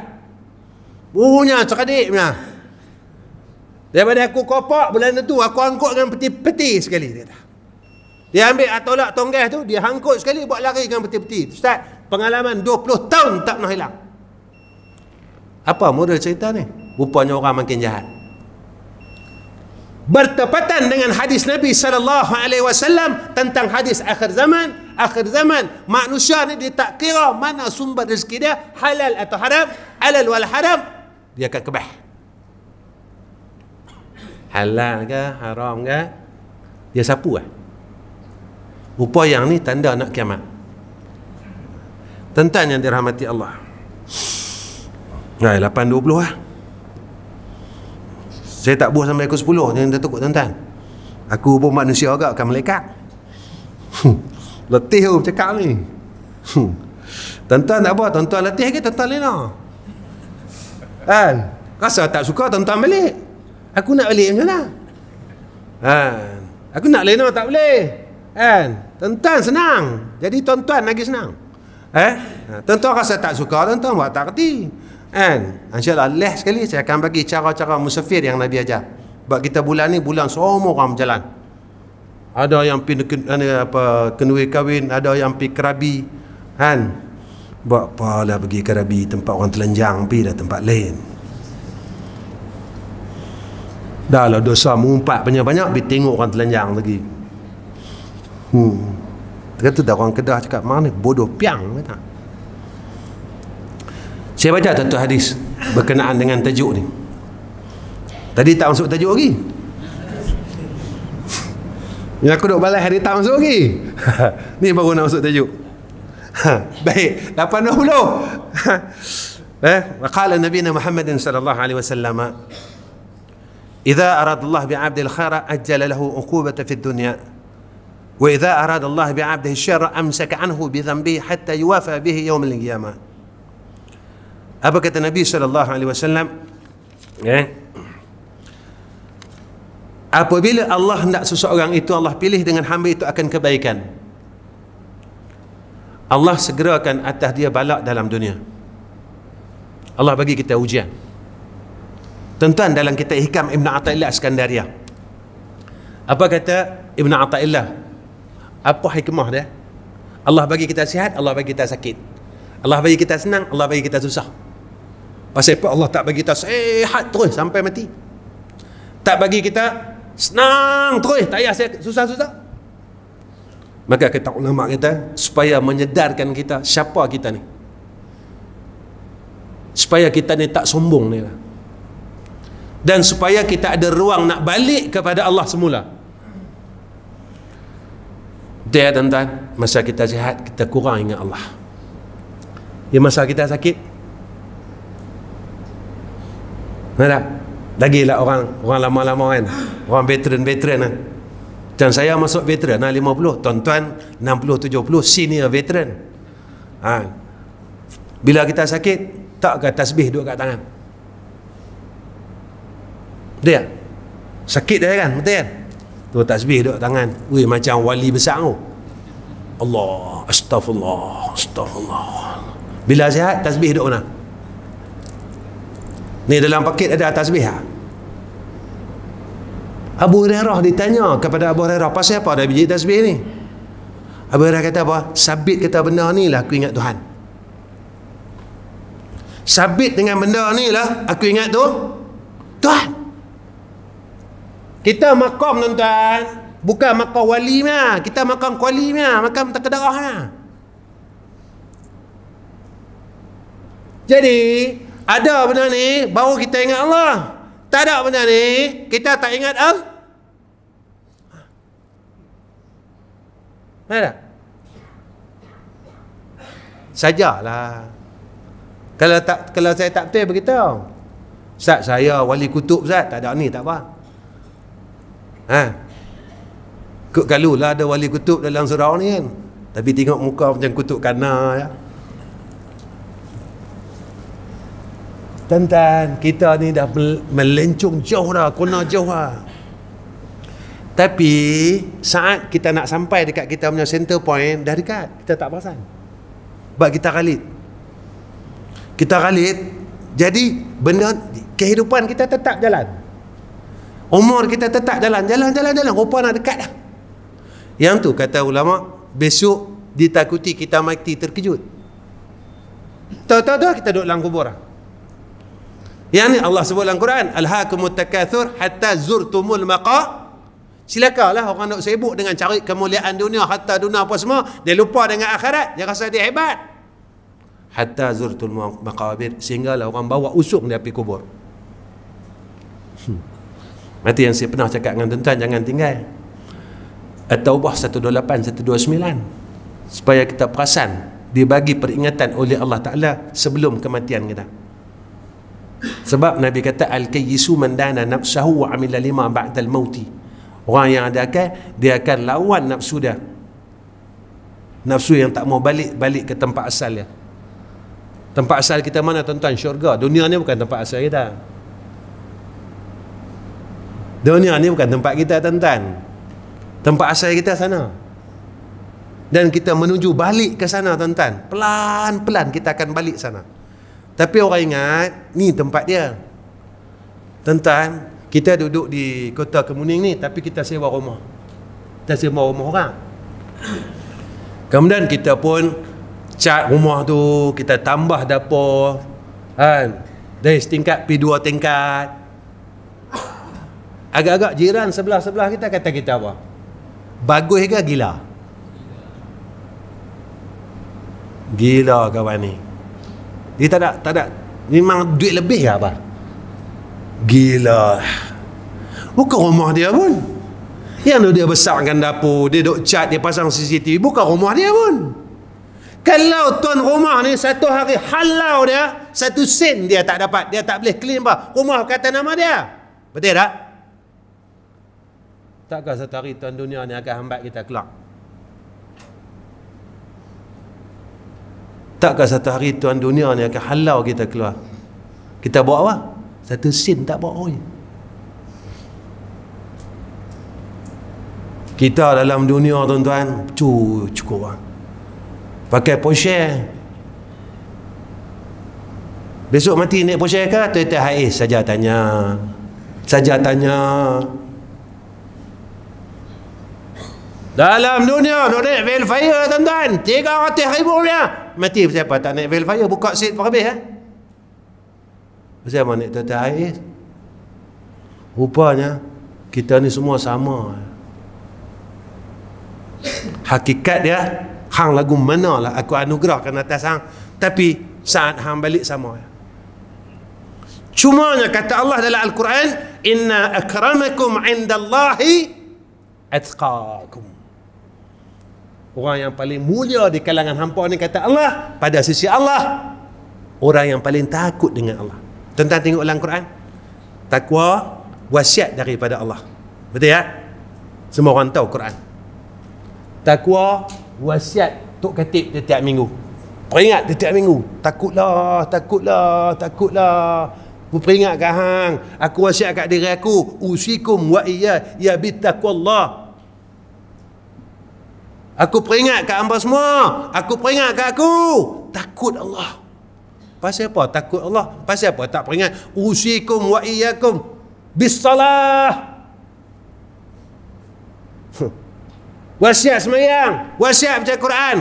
punya cerdik punya daripada aku kopak bulan tu aku angkut dengan peti-peti sekali dia kata. Dia ambil tolak tonggas tu dia hangkut sekali buat lari dengan peti-peti. Ustaz pengalaman 20 tahun tak pernah hilang. Apa model cerita ni? Rupanya orang makin jahat. Bertepatan dengan hadis Nabi sallallahu alaihi wasallam tentang hadis akhir zaman akhir zaman manusia ni dia tak kira mana sumber rezeki dia halal atau haram halal wal haram dia akan kebah halal ke haram ke dia sapu lah rupa yang ni tanda nak kiamat. Tentang yang dirahmati Allah. Nah, 8.20 lah saya tak buah sampai pukul 10 Jangan dah takut tuan-tuan. Aku pun manusia agak Bukan malaikat Letih aku cakap ni. Tuan-tuan tak apa Tuan-tuan letih ke tuan-tuan lena? Kan? Rasa tak suka tuan-tuan balik Aku nak balik macam mana? Kan? Aku nak lena tak boleh. Kan? Tuan-tuan senang. Jadi tuan-tuan lagi senang. Eh? Tuan-tuan rasa tak suka Tuan-tuan buat tak kerti kan? Insyaallah leh sekali saya akan bagi cara-cara musafir yang Nabi ajar. Sebab kita bulan ni bulan semua orang berjalan. Ada yang pergi ken, apa kenui kahwin ada yang pergi kerabi. Kan? Buat apalah pergi kerabi tempat orang telanjang pergi dah tempat lain dah lah dosa mengumpat banyak-banyak pergi tengok orang telanjang lagi hmm kata dah orang kedah cakap mana bodoh piang kata saya baca satu hadis berkenaan dengan tajuk ni. Tadi tak masuk tajuk lagi. Yang aku duk balai hari tak masuk lagi. ni baru nak masuk tajuk. Baik, 80. eh, qala Nabi Muhammad sallallahu alaihi wasallam إذا أراد الله بعبد الخير أجل له عقوبة في الدنيا وإذا أراد الله بعبده الشر أمسك عنه بذنبه حتى يوافى به يوم القيامة apa kata Nabi sallallahu alaihi wasallam ya apabila Allah hendak seseorang itu Allah pilih dengan hamba itu akan kebaikan Allah segera akan atas dia balak dalam dunia Allah bagi kita ujian tuan dalam kita hikam Ibn Atta'illah Askandaria apa kata Ibn Atta'illah apa hikmah dia Allah bagi kita sihat Allah bagi kita sakit Allah bagi kita senang Allah bagi kita susah Pasal apa Allah tak bagi kita sehat terus sampai mati. Tak bagi kita senang terus, tak payah susah-susah. Maka kata ulama kita supaya menyedarkan kita siapa kita ni. Supaya kita ni tak sombong ni lah. Dan supaya kita ada ruang nak balik kepada Allah semula. Dia tuan-tuan, masa kita sihat kita kurang ingat Allah. Ya masa kita sakit Mana? Lagi lah orang orang lama-lama kan. Orang veteran-veteran kan. Dan saya masuk veteran nah 50, tuan-tuan 60 70 senior veteran. Ha. Bila kita sakit, tak ke tasbih duduk kat tangan. Dia sakit dia kan, betul kan? Tu tasbih duduk tangan. Wih macam wali besar tu. Allah, astagfirullah, astagfirullah. Bila sihat tasbih duduk mana? Ni dalam paket ada tasbih ha? Abu Hurairah ditanya kepada Abu Hurairah pasal apa ada biji tasbih ni? Abu Hurairah kata apa? Sabit kata benda ni lah aku ingat Tuhan. Sabit dengan benda ni lah aku ingat tu Tuhan. Kita makam tuan-tuan. Bukan makam wali mah, kita makam kuali mah, makam terkedarah mah. Jadi ada benda ni baru kita ingat Allah. Tak ada benda ni kita tak ingat Allah ada sajalah kalau tak kalau saya tak betul beritahu. Ustaz saya wali kutub Ustaz. Tak ada ni tak apa ha Kut kalau lah ada wali kutub dalam surau ni kan tapi tengok muka macam kutub kana ya Tuan-tuan, kita ni dah melencong jauh dah, kena jauh dah. Tapi saat kita nak sampai dekat kita punya center point dah dekat, kita tak perasan. Sebab kita kalit. Kita kalit, jadi benda kehidupan kita tetap jalan. Umur kita tetap jalan, jalan, jalan, jalan. Rupa nak dekat dah. Yang tu kata ulama, besok ditakuti kita mati terkejut. Tahu-tahu kita duduk dalam kubur. Yang ni Allah sebut dalam Quran, alhaakumut takatsur hatta zurtumul maqa. Silakanlah orang nak sibuk dengan cari kemuliaan dunia hatta dunia apa semua, dia lupa dengan akhirat, dia rasa dia hebat. Hatta zurtul maqabir sehinggalah orang bawa usung dia pergi kubur. Mati yang saya pernah cakap dengan tuan-tuan jangan tinggal. At-Taubah 128 129 supaya kita perasan dibagi peringatan oleh Allah Taala sebelum kematian kita. Sebab Nabi kata al-kayyisu man dana nafsahu wa amila lima ba'dal mauti. Orang yang ada akal dia akan lawan nafsu dia. Nafsu yang tak mau balik balik ke tempat asal dia. Tempat asal kita mana tuan-tuan? Syurga. Dunia ni bukan tempat asal kita. Dunia ni bukan tempat kita tuan-tuan. Tempat asal kita sana. Dan kita menuju balik ke sana tuan-tuan. Pelan-pelan kita akan balik sana. Tapi orang ingat ni tempat dia. Tuan-tuan kita duduk di kota Kemuning ni tapi kita sewa rumah. Kita sewa rumah orang. Kemudian kita pun cat rumah tu kita tambah dapur. Kan? Dari setingkat pergi dua tingkat agak-agak jiran sebelah-sebelah kita kata kita apa Bagus ke gila? Gila kawan ni. Dia tak ada, tak ada. Memang duit lebih ke apa? Gila. Bukan rumah dia pun. Yang dia besarkan dapur, dia duk cat, dia pasang CCTV, bukan rumah dia pun. Kalau tuan rumah ni satu hari halau dia, satu sen dia tak dapat, dia tak boleh claim apa. Rumah kata nama dia. Betul tak? Takkah satu hari tuan dunia ni akan hambat kita kelak? Takkah satu hari tuan dunia ni akan halau kita keluar? Kita buat apa? Satu sin tak buat oi. Kita dalam dunia tuan-tuan, cu cukup lah. Pakai Porsche. Besok mati naik Porsche ke? Toyota Hiace saja tanya. Saja tanya. Dalam dunia nak naik Velfire tuan-tuan. 300 ribu rupiah. Mati siapa tak naik Velfire buka seat per habis eh. Siapa naik Toyota Hiace? Rupanya kita ni semua sama. Hakikat dia hang lagu mana lah aku anugerahkan atas hang tapi saat hang balik sama. Cumanya kata Allah dalam Al-Quran inna akramakum indallahi atqakum orang yang paling mulia di kalangan hampa ni kata Allah pada sisi Allah orang yang paling takut dengan Allah. Tentang tengok dalam Quran takwa wasiat daripada Allah. Betul ya? Semua orang tahu Quran. Takwa wasiat tok katib setiap minggu. Peringat setiap minggu takutlah takutlah takutlah. Aku peringat hang Aku wasiat kat diri aku. Usikum wa iya Ya bitaqwallah Aku peringat kat hamba semua. Aku peringat kat aku. Takut Allah. Pasal apa takut Allah? Pasal apa tak peringat? Usikum wa iyyakum bisalah. Wasiat semayang. Wasiat baca Quran.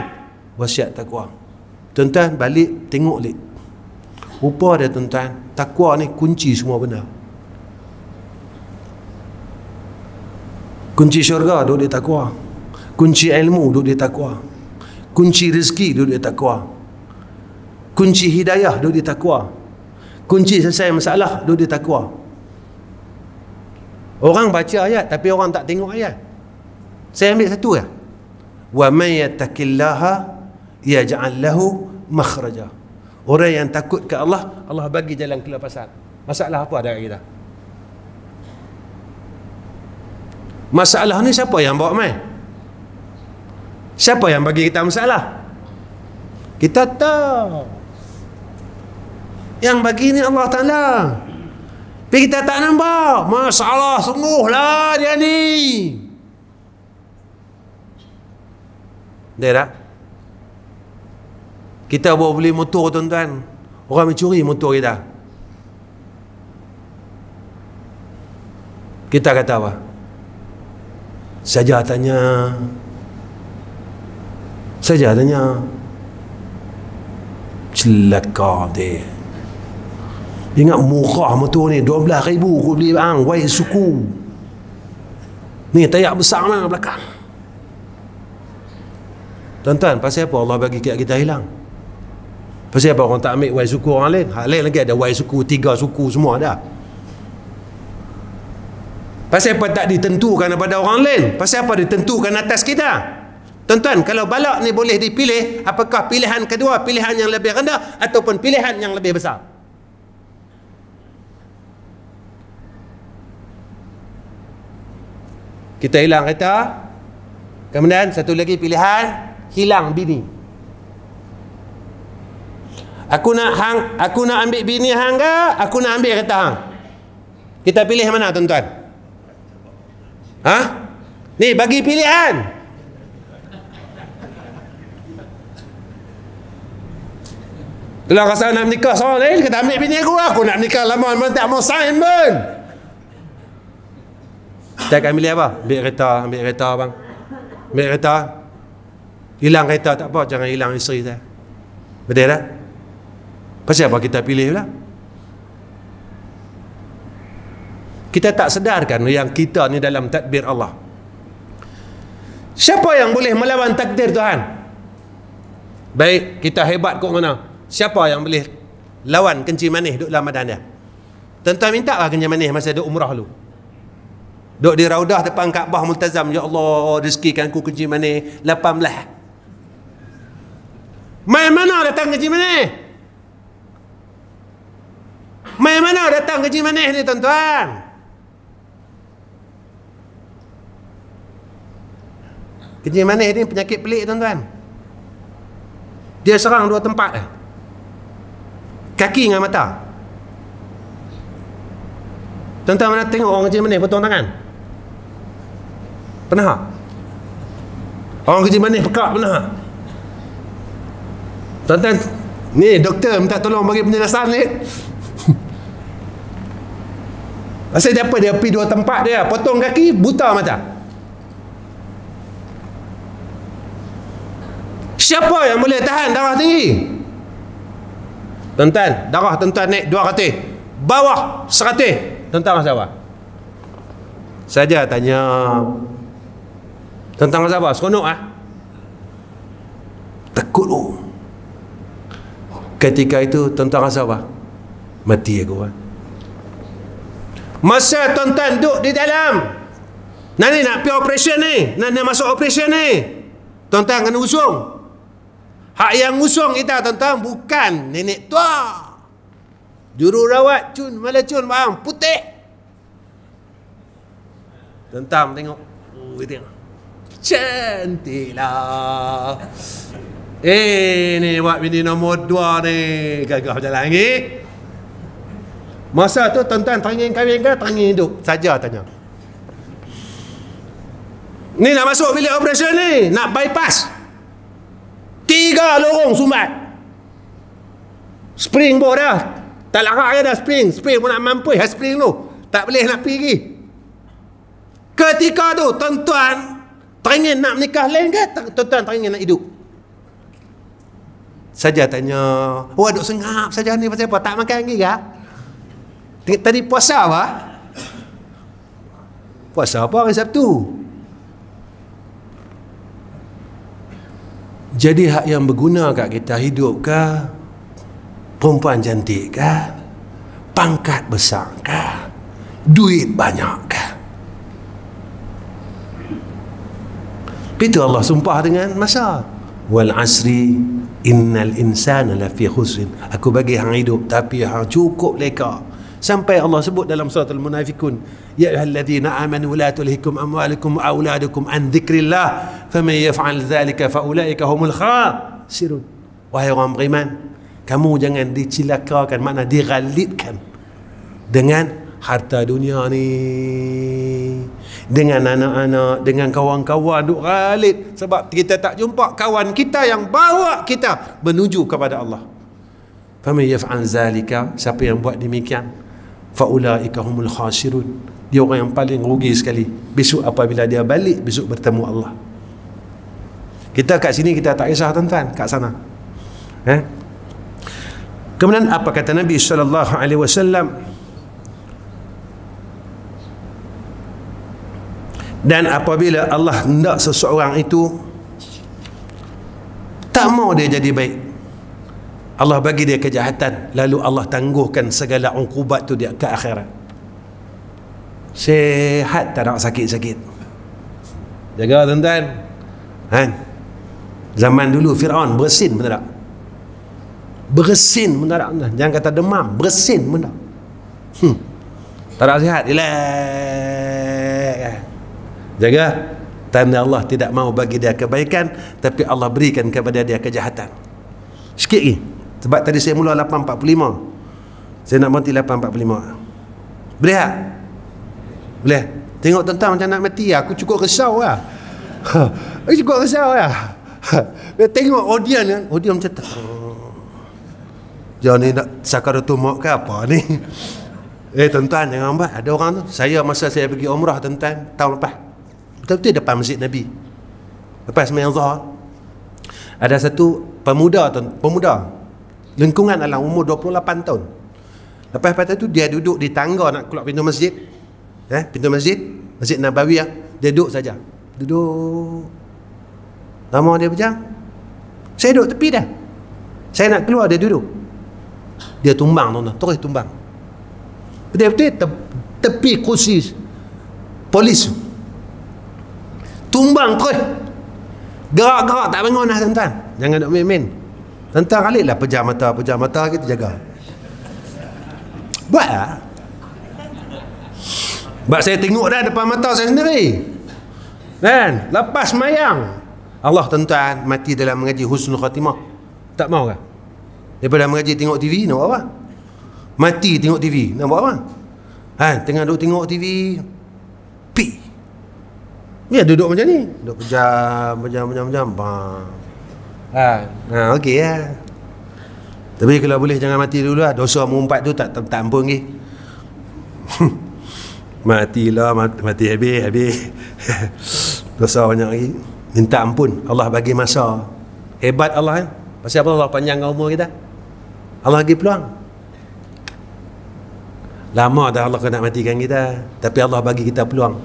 Wasiat takwa. Tuan-tuan balik tengok lik. Rupa dia tuan-tuan. Takwa ni kunci semua benda. Kunci syurga duduk di takwa kunci ilmu duduk di takwa kunci rezeki duduk di takwa kunci hidayah duduk di takwa kunci selesai masalah duduk di takwa orang baca ayat tapi orang tak tengok ayat. Saya ambil satu ya. Wa may yattaqillaha yaj'al lahu makhraja. Orang yang takut ke Allah Allah bagi jalan keluar pasal. Masalah apa ada kita? Masalah ni siapa yang bawa mai Siapa yang bagi kita masalah? Kita tahu. Yang bagi ni Allah Ta'ala. Tapi kita tak nampak. Masalah sungguhlah dia ni. Dia tak? Kita bawa beli motor tuan-tuan. Orang mencuri motor kita. Kita kata apa? Saja tanya. Saja tanya. Celaka dia. Ingat murah motor ni 12 ribu aku beli bang. Wai suku. Ni tayak besar mana belakang. Tuan-tuan, pasal apa Allah bagi kita, kita hilang? Pasal apa orang tak ambil wai suku orang lain? Hak lain lagi ada wai suku, tiga suku semua ada. Pasal apa tak ditentukan daripada orang lain? Pasal apa ditentukan atas kita? Tuan-tuan, kalau balak ni boleh dipilih, apakah pilihan kedua, pilihan yang lebih rendah ataupun pilihan yang lebih besar? Kita hilang kereta. Kemudian satu lagi pilihan, hilang bini. Aku nak hang, aku nak ambil bini hang ke? Aku nak ambil kereta hang. Kita pilih mana tuan-tuan? Ha? Ni bagi pilihan. Kalau rasa nak menikah seorang lain, kata ambil bini aku. Aku nak menikah lama, memang tak mau sign pun. Kita akan pilih apa? Ambil kereta, ambil kereta bang. Ambil kereta. Hilang kereta tak apa, jangan hilang isteri saya. Betul tak? Pasal apa kita pilih lah? Kita tak sedarkan yang kita ni dalam takdir Allah. Siapa yang boleh melawan takdir Tuhan? Baik, kita hebat kok mana? Siapa yang boleh lawan kencing manis duduk dalam badan dia? Tuan-tuan minta lah kencing manis masa duduk umrah dulu. Duduk di raudah depan Kaabah multazam. Ya Allah, rezekikan aku kencing manis 18. Main mana datang kencing manis? Main mana datang kencing manis ni tuan-tuan? Kencing manis ni penyakit pelik tuan-tuan. Dia serang dua tempat eh. Kaki dengan mata. Tuan-tuan mana tengok orang kencing manis potong tangan? Pernah? Orang kencing manis pekak pernah? Tuan-tuan, ni doktor minta tolong bagi penjelasan ni. Pasal dia apa? Dia pergi dua tempat dia. Potong kaki, buta mata. Siapa yang boleh tahan darah tinggi? Tuan-tuan, darah tuan-tuan naik dua ratus. Bawah seratus. Tuan-tuan rasa apa? Saja tanya. Tuan-tuan rasa apa? Seronok ah? Takut oh. Ketika itu tuan-tuan rasa apa? Mati aku ah. Masa tuan-tuan duduk di dalam Nanti nak pergi operation ni Nak, nak masuk operation ni Tuan-tuan kena usung Hak yang usung kita tuan-tuan bukan nenek tua. Juru rawat cun malah cun bang putih. Tuan-tuan tengok. Oh, tengok. Cantiklah. Eh ni buat bini nombor dua ni. Gagah jalan lagi. Masa tu tuan-tuan teringin kahwin ke teringin hidup? Saja tanya. Ni nak masuk bilik operation ni. Nak bypass. Tiga lorong sumbat. Spring pun dah. Tak larak dah spring. Spring pun nak mampu. Ya spring tu. Tak boleh nak pergi. Ketika tu, tuan-tuan teringin nak menikah lain ke? Tuan-tuan teringin nak hidup? Saja tanya, oh duk sengap saja ni pasal apa? Tak makan lagi ke? Tadi puasa apa? Puasa apa hari Sabtu? Jadi hak yang berguna kat kita hidup ke? Perempuan cantik ke? Pangkat besar ke? Duit banyak ke? Itu Allah sumpah dengan masa. Wal asri innal insana lafi khusrin. Aku bagi hang hidup tapi hang cukup leka. Sampai Allah sebut dalam surah al-munafikun ya ayyuhalladzina amanu la tulhikum amwalukum wa auladukum an dzikrillah faman yaf'al dzalika fa ulaika humul khasirun wahai orang beriman kamu jangan dicilakakan makna digalitkan dengan harta dunia ni dengan anak-anak dengan kawan-kawan duk galit. Sebab kita tak jumpa kawan kita yang bawa kita menuju kepada Allah. Faman yaf'al zalika siapa yang buat demikian? Faulaika humul khasirun dia orang yang paling rugi sekali. Besok apabila dia balik besok bertemu Allah. Kita kat sini kita tak kisah tuan-tuan. Kat sana. Eh? Kemudian apa kata Nabi sallallahu alaihi wasallam? Dan apabila Allah hendak seseorang itu tak mau dia jadi baik. Allah bagi dia kejahatan. Lalu Allah tangguhkan segala uqubat tu dia ke akhirat sehat tak nak sakit-sakit jaga tuan-tuan kan Zaman dulu Fir'aun bersin pun tak Bersin pun tak Jangan kata demam, bersin pun tak. Hmm. Tak ada sihat, relax. Jaga. Tanda Allah tidak mau bagi dia kebaikan, tapi Allah berikan kepada dia kejahatan. Sikit lagi. Sebab tadi saya mula 8.45. Saya nak berhenti 8.45. Boleh tak? Boleh? Tengok tentang macam nak mati Aku cukup risau lah. Aku cukup risau lah. Dia tengok audian kan, audian macam tu. Jangan ni nak sakaratul maut ke apa ni? Eh tuan-tuan jangan buat. Ada orang tu. Saya masa saya pergi umrah tuan-tuan tahun lepas. Betul-betul depan masjid Nabi. Lepas sembahyang Zuhur. Ada satu pemuda tuan, pemuda. Lingkungan dalam umur 28 tahun. Lepas pada tu dia duduk di tangga nak keluar pintu masjid. Eh, pintu masjid, Masjid Nabawi ah. Dia duduk saja. Duduk. Lama dia berjam? Saya duduk tepi dah. Saya nak keluar dia duduk. Dia tumbang tuan Terus tumbang. Betul-betul te tepi kursi Polis. Tumbang terus. Gerak-gerak tak bangun lah tuan-tuan. Jangan duduk main-main. Tuan-tuan kali lah pejam mata Pejam mata kita jaga. Buat lah Sebab saya tengok dah depan mata saya sendiri. Kan? Lepas mayang. Allah tuan-tuan mati dalam mengaji husnul khatimah. Tak mau kah daripada mengaji tengok TV nak buat apa? Mati tengok TV nak buat apa? Ha, tengah duduk tengok TV pi. Ya duduk macam ni. Duduk pejam pejam pejam pejam ha, ha ok ya. Tapi kalau boleh jangan mati dulu lah. Dosa mengumpat tu tak, tak, tak ampun lagi matilah mati, mati habis habis. Dosa banyak lagi. Minta ampun. Allah bagi masa. Hebat Allah kan pasal apa Allah panjang umur kita? Allah bagi peluang. Lama dah Allah kena matikan kita. Tapi Allah bagi kita peluang.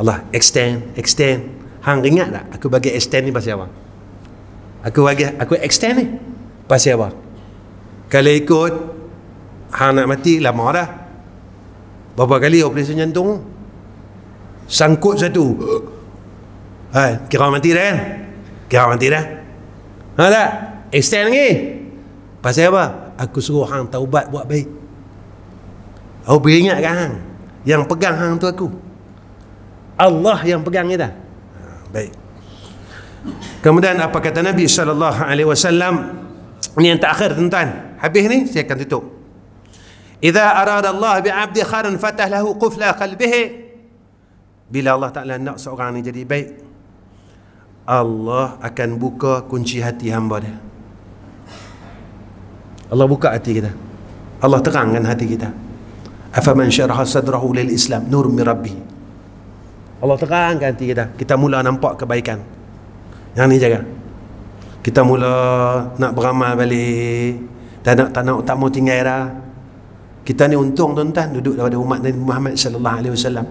Allah extend extend. Hang ingat tak? Aku bagi extend ni pasal apa? Aku bagi aku extend ni pasal apa? Kalau ikut hang nak mati lama dah berapa kali operasi jantung sangkut satu Ha, kira mati dah kan? Kira mati dah. Ha tak? Extend lagi. Pasal apa? Aku suruh hang taubat buat baik. Aku beringat kan hang. Yang pegang hang tu aku. Allah yang pegang kita. Ha, baik. Kemudian apa kata Nabi sallallahu alaihi wasallam? Ini yang terakhir tuan-tuan. Habis ni saya akan tutup. Idza arada Allah bi 'abdi khairan fatah lahu qufla qalbihi. Bila Allah Taala nak seorang ni jadi baik, Allah akan buka kunci hati hamba dia. Allah buka hati kita. Allah terangkan hati kita. Afaman syaraha sadrahu lil islam nur min rabbi. Allah terangkan hati kita. Kita mula nampak kebaikan. Yang ni jaga kita mula nak beramal balik. Tak nak tak nak tak mau tinggal dah kita ni untung tuan-tuan. Duduk daripada umat Nabi Muhammad sallallahu alaihi wasallam.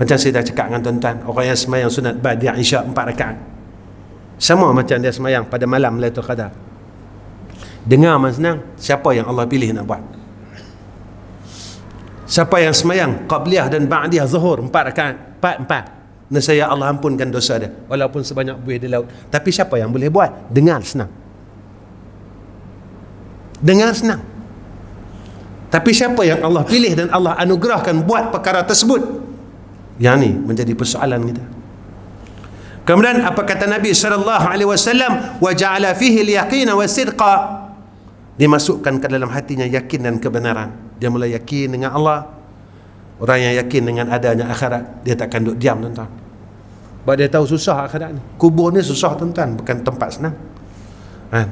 Macam saya dah cakap dengan tuan-tuan orang yang semayang sunat ba'di isya empat rakaat. Sama macam dia semayang pada malam Lailatul Qadar. Dengar mas senang. Siapa yang Allah pilih nak buat? Siapa yang semayang qabliyah dan ba'diyah zuhur empat rakaat? Empat empat. Nescaya Allah ampunkan dosa dia walaupun sebanyak buih di laut. Tapi siapa yang boleh buat? Dengar senang. Dengar senang tapi siapa yang Allah pilih dan Allah anugerahkan buat perkara tersebut? Yang ni menjadi persoalan kita. Kemudian apa kata Nabi sallallahu alaihi wasallam? Wa ja'ala fihi al-yaqin wa sidqa. Dimasukkan ke dalam hatinya yakin dan kebenaran. Dia mulai yakin dengan Allah. Orang yang yakin dengan adanya akhirat dia takkan duduk diam tuan-tuan. Sebab dia tahu susah akhirat ni. Kubur ni susah tuan-tuan. Bukan tempat senang. Kan?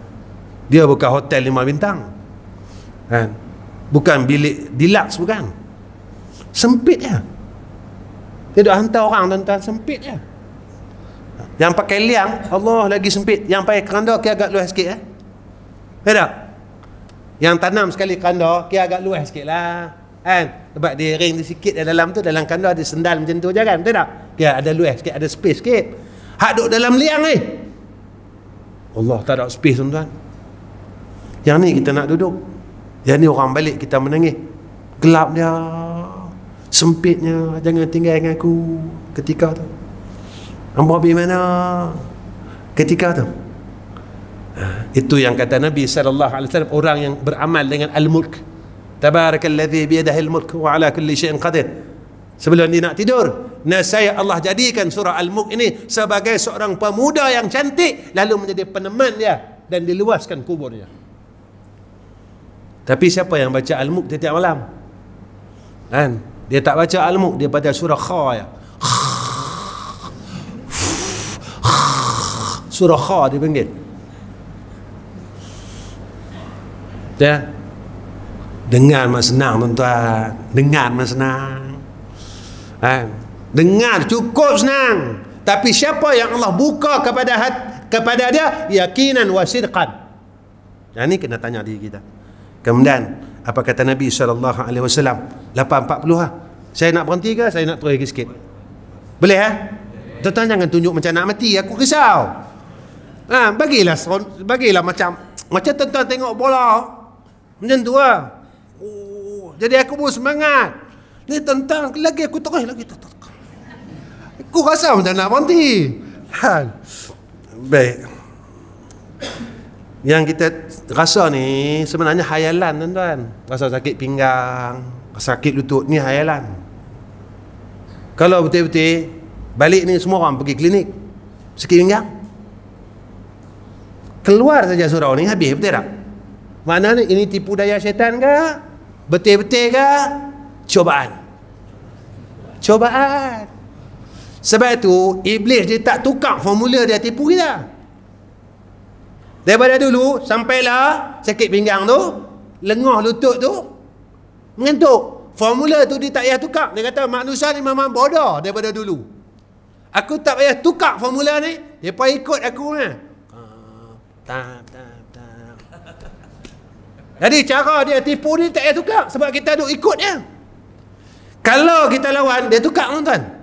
Dia bukan hotel lima bintang. Kan bukan bilik deluxe bukan. Sempit ya dia duk hantar orang tuan-tuan sempit ya yang pakai liang Allah lagi sempit. Yang pakai keranda kira agak luas sikit eh. Ya tak? Yang tanam sekali kanda kira agak luas sikit lah. Kan? Sebab dia ring di sikit dalam tu dalam kanda ada sendal macam tu je kan? Betul tak? Kira ada luas sikit ada space sikit. Hak duduk dalam liang ni. Allah tak ada space tuan-tuan. Yang ni kita nak duduk yang ni orang balik kita menangis. Gelap dia. Sempitnya. Jangan tinggal dengan aku. Ketika tu. Ambo pergi mana? Ketika tu. Itu yang kata Nabi sallallahu alaihi wasallam orang yang beramal dengan al-mulk. Tabarakalladzi bi yadihi al-mulk wa ala kulli syai'in qadir. Sebelum dia nak tidur nasaya Allah jadikan surah al-mulk ini sebagai seorang pemuda yang cantik lalu menjadi peneman dia dan diluaskan kuburnya tapi siapa yang baca al-mulk setiap malam kan dia tak baca al-mulk dia baca surah kha ya surah kha dia panggil Ya. Dengar mas senang tuan-tuan. Dengar mas senang. Ha? Dengar cukup senang. Tapi siapa yang Allah buka kepada hat, kepada dia yakinan wa sidqan. Yang ni kena tanya diri kita. Kemudian apa kata Nabi sallallahu alaihi wasallam? 8.40 ha. Saya nak berhenti ke saya nak terus lagi sikit? Boleh ha? Tuan-tuan jangan tunjuk macam nak mati. Aku risau. Ha, bagilah bagilah macam macam tuan-tuan tengok bola macam tu lah. Oh, jadi aku pun semangat. Ni tentang lagi aku terus lagi tak Aku rasa macam nak berhenti. Ha. Baik. Yang kita rasa ni sebenarnya hayalan tuan-tuan. Rasa sakit pinggang, sakit lutut ni hayalan. Kalau betul-betul balik ni semua orang pergi klinik. Sakit pinggang. Keluar saja surau ni habis betul tak? Mana ni ini tipu daya syaitan ke? Betul-betul ke? Cobaan. Cobaan. Sebab itu iblis dia tak tukar formula dia tipu kita. Daripada dulu sampailah sakit pinggang tu, lengah lutut tu mengantuk. Formula tu dia tak payah tukar. Dia kata manusia ni memang bodoh daripada dulu. Aku tak payah tukar formula ni. Dia pun ikut aku tak. Jadi cara dia tipu ni tak payah tukar sebab kita duk ikut dia. Kalau kita lawan dia tukar tuan-tuan.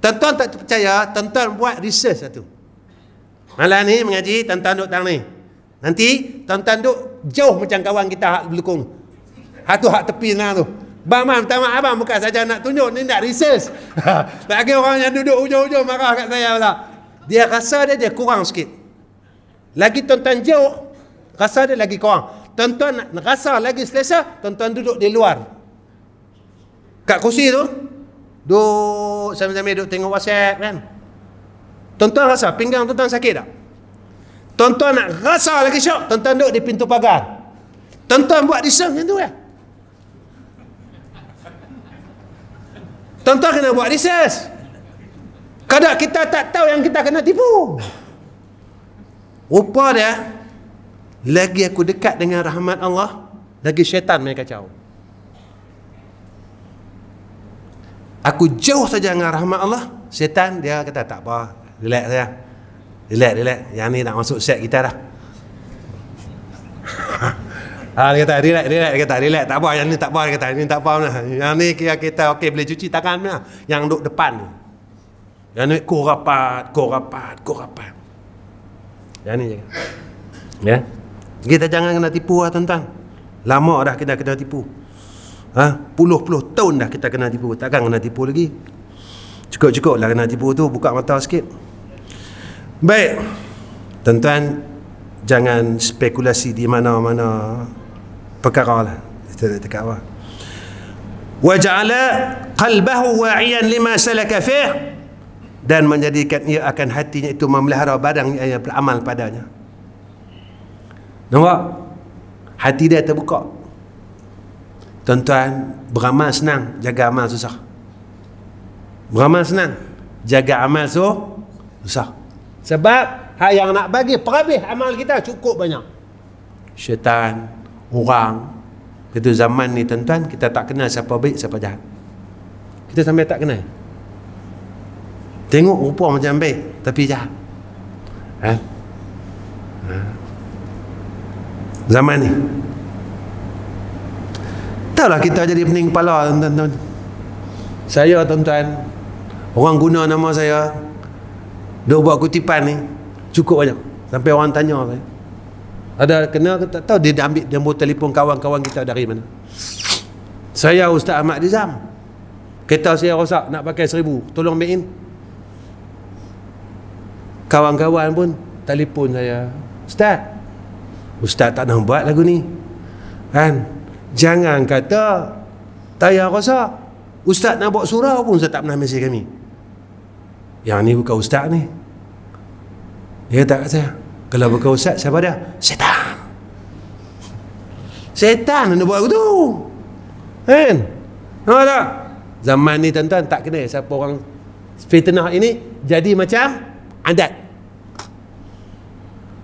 Tuan-tuan tak percaya, tuan-tuan buat research satu. Malam ni mengaji tuan-tuan duk tang ni. Nanti tuan-tuan duk jauh macam kawan kita hak belukung. Hak tu hak tepi sana tu. Bang, minta maaf abang bukan saja nak tunjuk ni nak research. Lagi orang yang duduk ujung-ujung marah kat saya pula. Dia rasa dia dia kurang sikit. Lagi tuan-tuan jauh, rasa dia lagi kurang. Tuan-tuan rasa lagi selesa, tuan-tuan duduk di luar. Kat kursi tu, duduk sambil-sambil duduk tengok WhatsApp kan. Tuan-tuan rasa pinggang tuan-tuan sakit tak? Tuan-tuan nak rasa lagi syok, tuan-tuan duduk di pintu pagar. Tuan-tuan buat disem macam tu ya. Tuan-tuan kena buat research. Kadang kita tak tahu yang kita kena tipu. Rupa dia, lagi aku dekat dengan rahmat Allah lagi syaitan main kacau aku jauh saja dengan rahmat Allah syaitan dia kata tak apa relax saja relax relax yang ni nak masuk set kita dah Ha, dia kata relax relax dia kata relax tak apa yang ni tak apa dia kata ni tak apa lah. yang ni kira kita okey boleh cuci tangan lah. yang duduk depan ni yang ni kau rapat kau rapat kau rapat yang ni je ya kita jangan kena tipu lah tuan-tuan. Lama dah kita kena tipu. Ha? Puluh-puluh tahun dah kita kena tipu. Takkan kena tipu lagi. Cukup-cukup lah kena tipu tu. Buka mata sikit. Baik. Tuan-tuan, jangan spekulasi di mana-mana perkara lah. Kita tak dekat apa. Waja'ala qalbahu wa'iyan lima salaka fih dan menjadikan ia akan hatinya itu memelihara badan yang beramal padanya. Nampak? hati dia terbuka tuan-tuan beramal senang jaga amal susah beramal senang jaga amal so susah sebab hak yang nak bagi perhabis amal kita cukup banyak. Syaitan orang itu zaman ni tuan-tuan kita tak kenal siapa baik siapa jahat. Kita sampai tak kenal. Tengok rupa macam baik tapi jahat. Ha? ha? zaman ni. Taklah kita jadi pening kepala tuan-tuan. Saya tuan-tuan orang guna nama saya dia buat kutipan ni cukup banyak. Sampai orang tanya saya ada kena ke tak tahu? Dia ambil nombor telefon kawan-kawan kita dari mana? Saya Ustaz Ahmad Dizam kereta saya rosak nak pakai seribu. Tolong main kawan-kawan pun telefon saya. Ustaz Ustaz tak nak buat lagu ni. Kan? Jangan kata tayar rosak. Ustaz nak buat surau pun Ustaz tak pernah mesej kami yang ni bukan Ustaz ni dia kata kat saya kalau bukan Ustaz siapa dia? Setan. Setan nak buat tu. Kan? Nampak tak? Zaman ni tuan-tuan tak kena siapa orang fitnah ini jadi macam adat.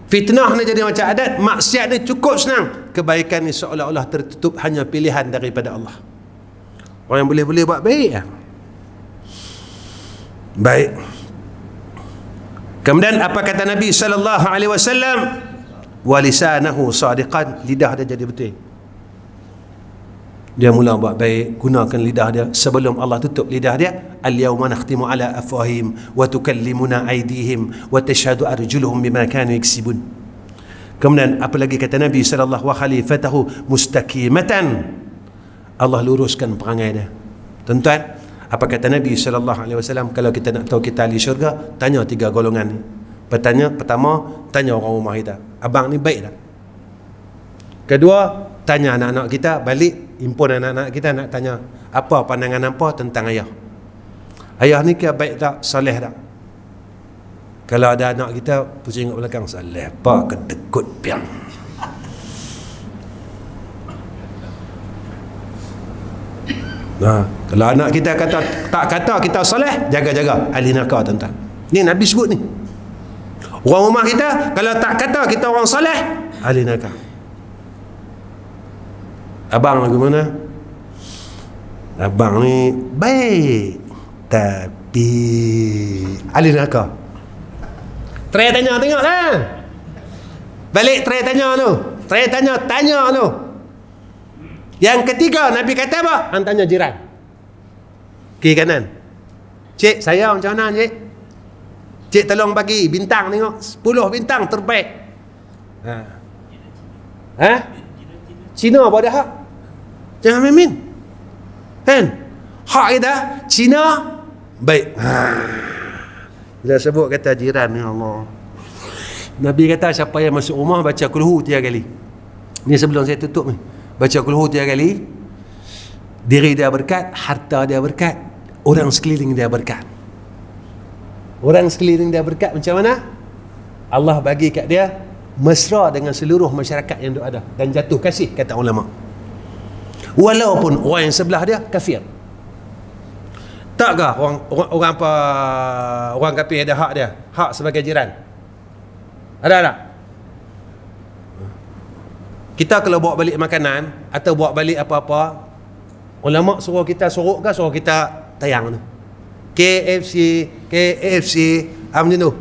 Fitnah ni jadi macam adat, maksiat ni cukup senang. Kebaikan ni seolah-olah tertutup hanya pilihan daripada Allah. Orang yang boleh-boleh buat baik ya. Baik. Kemudian apa kata Nabi sallallahu alaihi wasallam? Walisanahu sadiqan, lidah dia jadi betul. Dia mula buat baik, gunakan lidah dia sebelum Allah tutup lidah dia. Al-yawma nakhtimu ala afwahim wa tukallimuna aydihim wa tashhadu arjuluhum bima kanu yaksibun. Kemudian apa lagi kata Nabi sallallahu wa khalifatahu mustakimatan. Allah luruskan perangai dia. Tuan-tuan, apa kata Nabi sallallahu alaihi wasallam kalau kita nak tahu kita ahli syurga tanya tiga golongan. Ni pertanya pertama tanya orang rumah kita. Abang ni baik tak kedua tanya anak-anak kita balik impun anak-anak kita nak tanya apa pandangan apa tentang ayah? Ayah ni kira baik tak soleh tak? Kalau ada anak kita pusing kat belakang soleh apa kedekut piang Nah, kalau anak kita kata tak kata kita soleh, jaga-jaga ahli nakal tuan-tuan. Ni Nabi sebut ni. Orang rumah kita kalau tak kata kita orang soleh, ahli nakal. Abang lagu mana? Abang ni baik tapi ahli nakal. Try tanya tengoklah. Balik try tanya tu. Try tanya tanya tu. Yang ketiga Nabi kata apa? Hang tanya jiran. Kiri kanan. Cik, saya macam mana cik? Cik tolong bagi bintang tengok. 10 bintang terbaik. Ha. Ha? Cina apa ada hak? Jangan mimin. Kan? Hak kita Cina baik. Ha. Bila sebut kata jiran ya Allah. Nabi kata siapa yang masuk rumah baca kulhu tiga kali. Ni sebelum saya tutup ni baca kulhu tiga kali. Diri dia berkat harta dia berkat orang sekeliling dia berkat. Orang sekeliling dia berkat macam mana? Allah bagi kat dia mesra dengan seluruh masyarakat yang ada dan jatuh kasih kata ulama. Walaupun orang yang sebelah dia kafir. Takkah orang, orang orang apa orang kafir ada hak dia? Hak sebagai jiran. Ada tak kita kalau bawa balik makanan atau bawa balik apa-apa ulama suruh kita suruh ke suruh kita tayang tu? KFC KFC macam tu?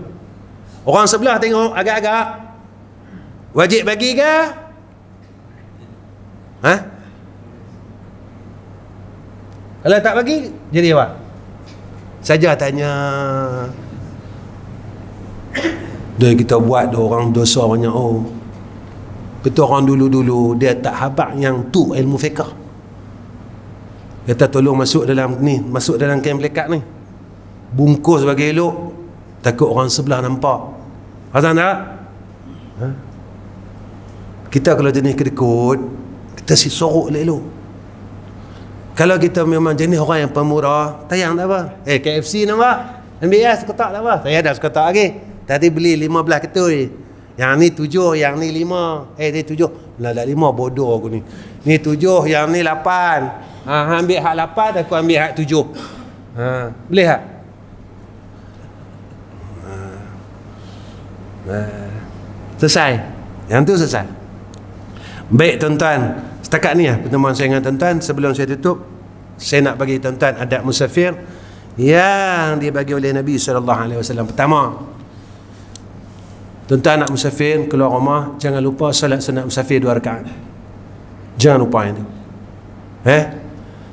Orang sebelah tengok agak-agak wajib bagi ke? Ha? Kalau tak bagi jadi apa? Saja tanya. Dia kita buat orang dosa banyak. Oh Betul orang dulu-dulu dia tak habaq yang tu ilmu fiqh. Kata tolong masuk dalam ni, masuk dalam kain pelekat ni. Bungkus bagi elok. Takut orang sebelah nampak. Faham tak? Ha? Kita kalau jenis kedekut, kita si sorok elok. Kalau kita memang jenis orang yang pemurah, tayang tak apa. Eh, KFC nampak? MBS kotak tak apa? Saya dah kotak lagi. Tadi beli 15 ketul Yang ni tujuh, yang ni lima. Eh, dia tujuh. Lah, dah lima bodoh aku ni. Ni tujuh, yang ni lapan. Ha, ambil hak lapan, aku ambil hak tujuh. Ha, boleh tak? Ha. Ha. Selesai. Yang tu selesai. Baik tuan-tuan, setakat ni lah pertemuan saya dengan tuan-tuan sebelum saya tutup saya nak bagi tuan-tuan adab musafir yang dibagi oleh Nabi wasallam. Pertama, tuan-tuan nak musafir keluar rumah jangan lupa solat sunat musafir dua rakaat. Jangan lupa itu. Eh?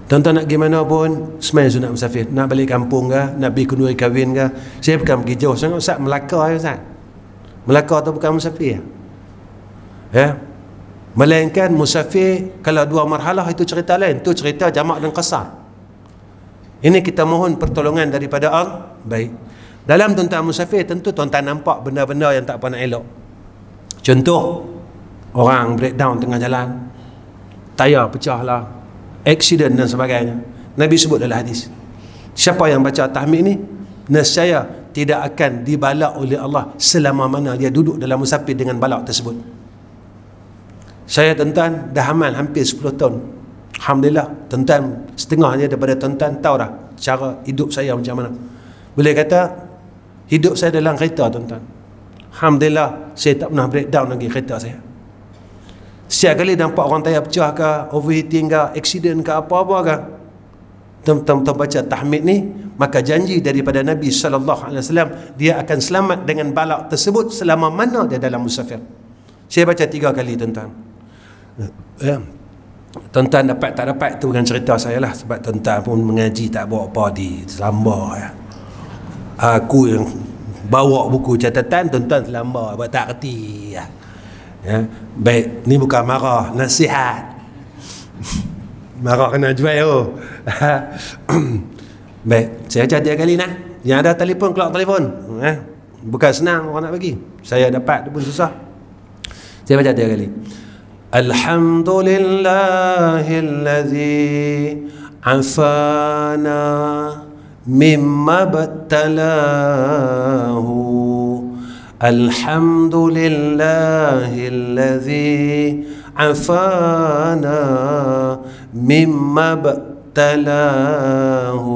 Tuan-tuan nak gimana pun semai sunat musafir. Nak balik kampung ke, nak pergi kenduri kahwin ke. Saya bukan pergi jauh sangat Ustaz, Melaka ya Ustaz. Melaka tu bukan musafir. Ya? Melainkan musafir kalau dua marhalah itu cerita lain. Itu cerita jamak dan qasar. Ini kita mohon pertolongan daripada Allah. Baik. Dalam tuan-tuan musafir tentu tuan-tuan nampak benda-benda yang tak pernah elok. Contoh orang breakdown tengah jalan. Tayar pecah lah. Accident dan sebagainya. Nabi sebut dalam hadis. Siapa yang baca tahmid ni nescaya tidak akan dibalak oleh Allah selama mana dia duduk dalam musafir dengan balak tersebut. Saya tuan dah amal hampir 10 tahun. Alhamdulillah, tuan setengah je daripada tuan tahu dah cara hidup saya macam mana. Boleh kata hidup saya dalam kereta tuan Alhamdulillah, saya tak pernah breakdown lagi kereta saya. Setiap kali nampak orang tayar pecah ke, overheating ke, accident ke, apa-apa ke, tuan-tuan baca tahmid ni, maka janji daripada Nabi SAW, dia akan selamat dengan balak tersebut selama mana dia dalam musafir. Saya baca tiga kali tuan-tuan ya. Tuan-tuan dapat tak dapat tu bukan cerita saya lah sebab tuan-tuan pun mengaji tak bawa apa di selamba ya aku yang bawa buku catatan tuan-tuan selamba buat tak reti ya. ya. Baik ni bukan marah nasihat. Marah kena jual tu oh. baik saya ajar dia kali nah yang ada telefon keluar telefon ya. bukan senang orang nak bagi. Saya dapat pun susah. Saya baca dia kali. Alhamdulillahillazi afana مما ابتلاه الحمد لله الذي عفانا مما ابتلاه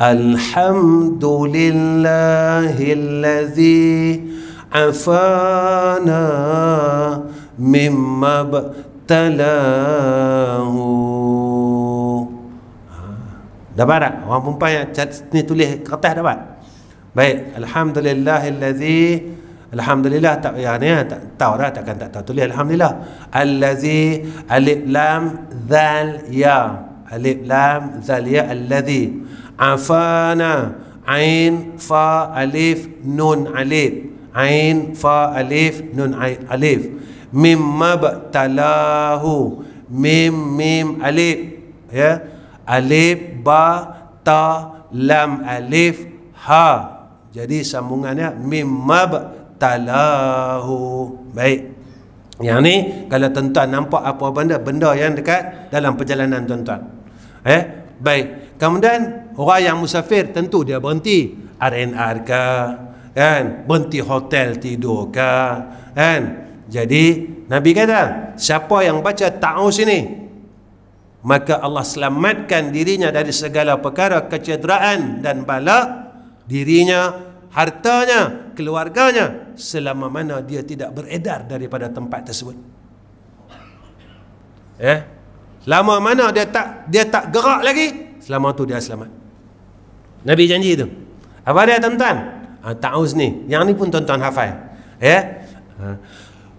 الحمد لله الذي عفانا btalahu ha. Dapat tak orang perempuan yang ni tulis kertas dapat baik alhamdulillahillazi alhamdulillah tak ya ni tak tahu dah takkan tak tahu tulis alhamdulillah allazi alif lam zal ya alif lam zal ya allazi afana ain fa alif nun alif ain fa alif nun alif mim mabtalahu mim mim alif ya alif ba ta lam alif ha. Jadi sambungannya mim mabtalahu baik. Yang ni kalau tuan-tuan nampak apa benda benda yang dekat dalam perjalanan tuan-tuan. Eh? Baik. Kemudian orang yang musafir tentu dia berhenti RNR ke kan? Berhenti hotel tidur ke kan? Jadi Nabi kata, siapa yang baca ta'us ini maka Allah selamatkan dirinya dari segala perkara kecederaan dan bala dirinya, hartanya, keluarganya selama mana dia tidak beredar daripada tempat tersebut. Eh? Lama mana dia tak dia tak gerak lagi, selama tu dia selamat. Nabi janji itu. Apa dia tuan-tuan? Ha, ta'uz ni. Yang ni pun tuan-tuan hafal. Ya? Eh? Ha.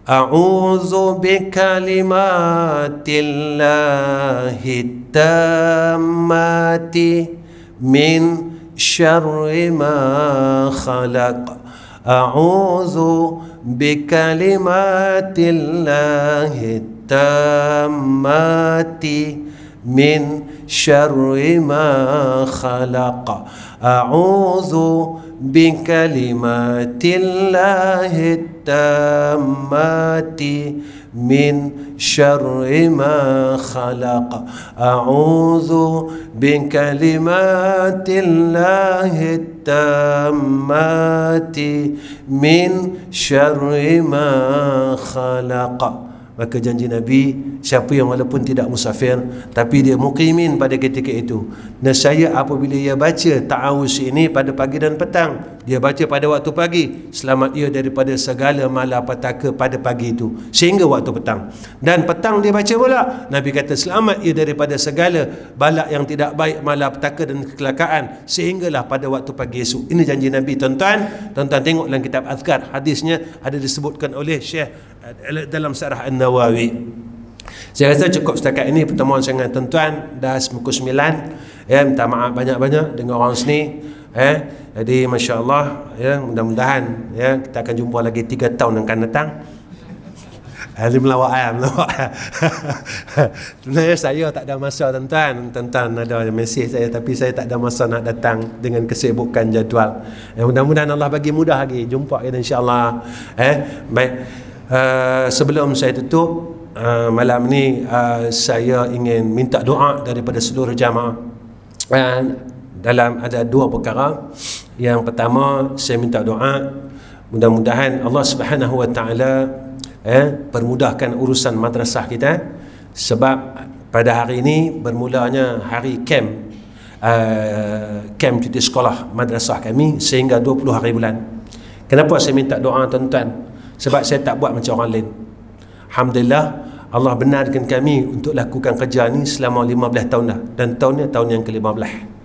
أعوذ بكلمات الله التامات من شر ما خلق. أعوذ بكلمات الله التامات من شر ما خلق. أعوذ بكلمات الله التامات من شر ما خلق. أعوذ بكلمات الله التامات من شر ما خلق. Maka janji Nabi Siapa yang walaupun tidak musafir Tapi dia mukimin pada ketika itu. Nescaya apabila ia baca Ta'awus ini pada pagi dan petang Dia baca pada waktu pagi Selamat ia daripada segala malapetaka pada pagi itu Sehingga waktu petang. Dan petang dia baca pula Nabi kata selamat ia daripada segala Balak yang tidak baik malapetaka dan kecelakaan Sehinggalah pada waktu pagi esok. Ini janji Nabi Tuan-tuan. Tuan-tuan tengok dalam kitab Azkar Hadisnya ada disebutkan oleh Syekh dalam Sarah An-Nawawi. Saya rasa cukup setakat ini pertemuan saya dengan tuan-tuan dah pukul 9. Ya, minta maaf banyak-banyak dengan orang sini. Eh, jadi masya-Allah ya, mudah-mudahan ya kita akan jumpa lagi 3 tahun yang akan datang. Ahli melawak ayam, melawak ayam. Sebenarnya saya tak ada masa tuan-tuan. Tuan-tuan ada mesej saya tapi saya tak ada masa nak datang dengan kesibukan jadual. Ya, mudah-mudahan Allah bagi mudah lagi. Jumpa kita insya-Allah. Eh, baik. Uh, sebelum saya tutup uh, malam ni uh, saya ingin minta doa daripada seluruh jamaah. Uh, dalam ada dua perkara. Yang pertama saya minta doa. Mudah-mudahan Allah Subhanahu Wa Taala eh, permudahkan urusan madrasah kita. Sebab pada hari ini bermulanya hari camp camp cuti sekolah madrasah kami sehingga 20 hari bulan. Kenapa saya minta doa tuan-tuan sebab saya tak buat macam orang lain. Alhamdulillah Allah benarkan kami untuk lakukan kerja ni selama 15 tahun dah. Dan tahun ni tahun yang ke-15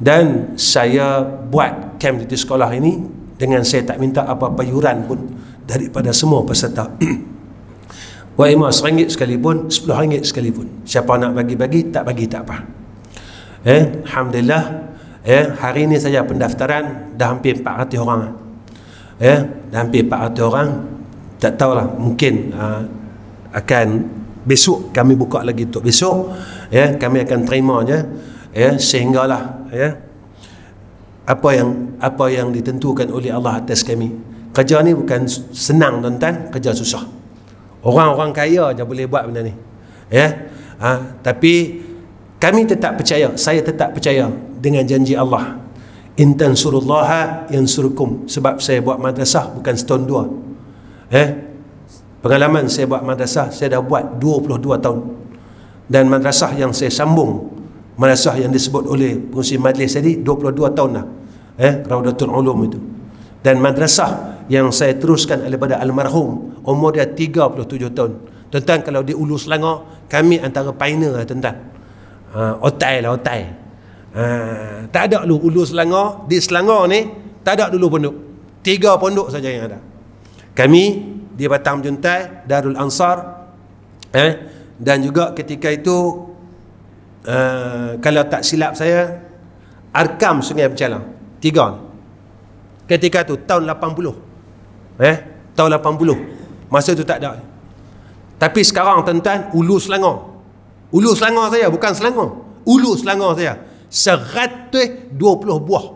dan saya buat camp di sekolah ini dengan saya tak minta apa-apa yuran pun daripada semua peserta. Wa ima RM1 sekalipun, RM10 sekalipun. Siapa nak bagi-bagi, tak bagi tak apa. Eh, Alhamdulillah, eh, hari ini saja pendaftaran dah hampir 400 orang ya hampir 400 orang. Tak tahulah mungkin uh, akan besok kami buka lagi untuk besok. Ya kami akan terima je ya sehinggalah ya apa yang apa yang ditentukan oleh Allah atas kami. Kerja ni bukan senang tuan-tuan. Kerja susah. Orang-orang kaya je boleh buat benda ni. Ya ha, tapi kami tetap percaya saya tetap percaya dengan janji Allah Surullah yang surukum sebab saya buat madrasah bukan setahun dua. Eh? Pengalaman saya buat madrasah saya dah buat 22 tahun. Dan madrasah yang saya sambung madrasah yang disebut oleh pengurusi majlis tadi 22 tahun dah. Eh? Raudatul Ulum itu. Dan madrasah yang saya teruskan daripada almarhum umur dia 37 tahun. Tuan kalau di Ulu Selangor kami antara pioneer lah tuan-tuan. Uh, otai lah otai Ha, tak ada dulu ulu Selangor di Selangor ni tak ada dulu pondok. Tiga pondok saja yang ada. Kami di Batam Juntai Darul Ansar eh, dan juga ketika itu uh, kalau tak silap saya Arkam Sungai Pecalang tiga. Ketika tu tahun 80 eh tahun 80 masa tu tak ada. Tapi sekarang tuan-tuan ulu Selangor. Ulu Selangor saya bukan Selangor. Ulu Selangor saya seratus dua puluh buah.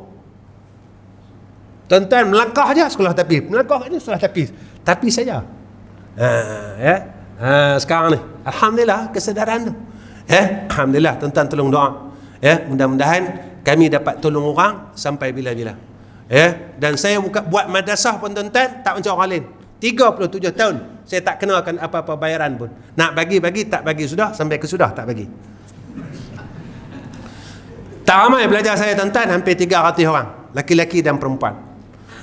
Tuan-tuan melangkah aja sekolah tapis melangkah aja sekolah tapis tapi saja. Ha, ya. Ha, sekarang ni. Alhamdulillah kesedaran tu. Ya Alhamdulillah. Tuan-tuan tolong doa. Ya mudah-mudahan kami dapat tolong orang sampai bila-bila. Ya dan saya buka buat madrasah pun tuan-tuan tak macam orang lain. 37 tahun saya tak kenalkan apa-apa bayaran pun. Nak bagi-bagi tak bagi. Sudah sampai ke sudah tak bagi tak ramai belajar saya tuan-tuan hampir 300 orang. Laki-laki dan perempuan.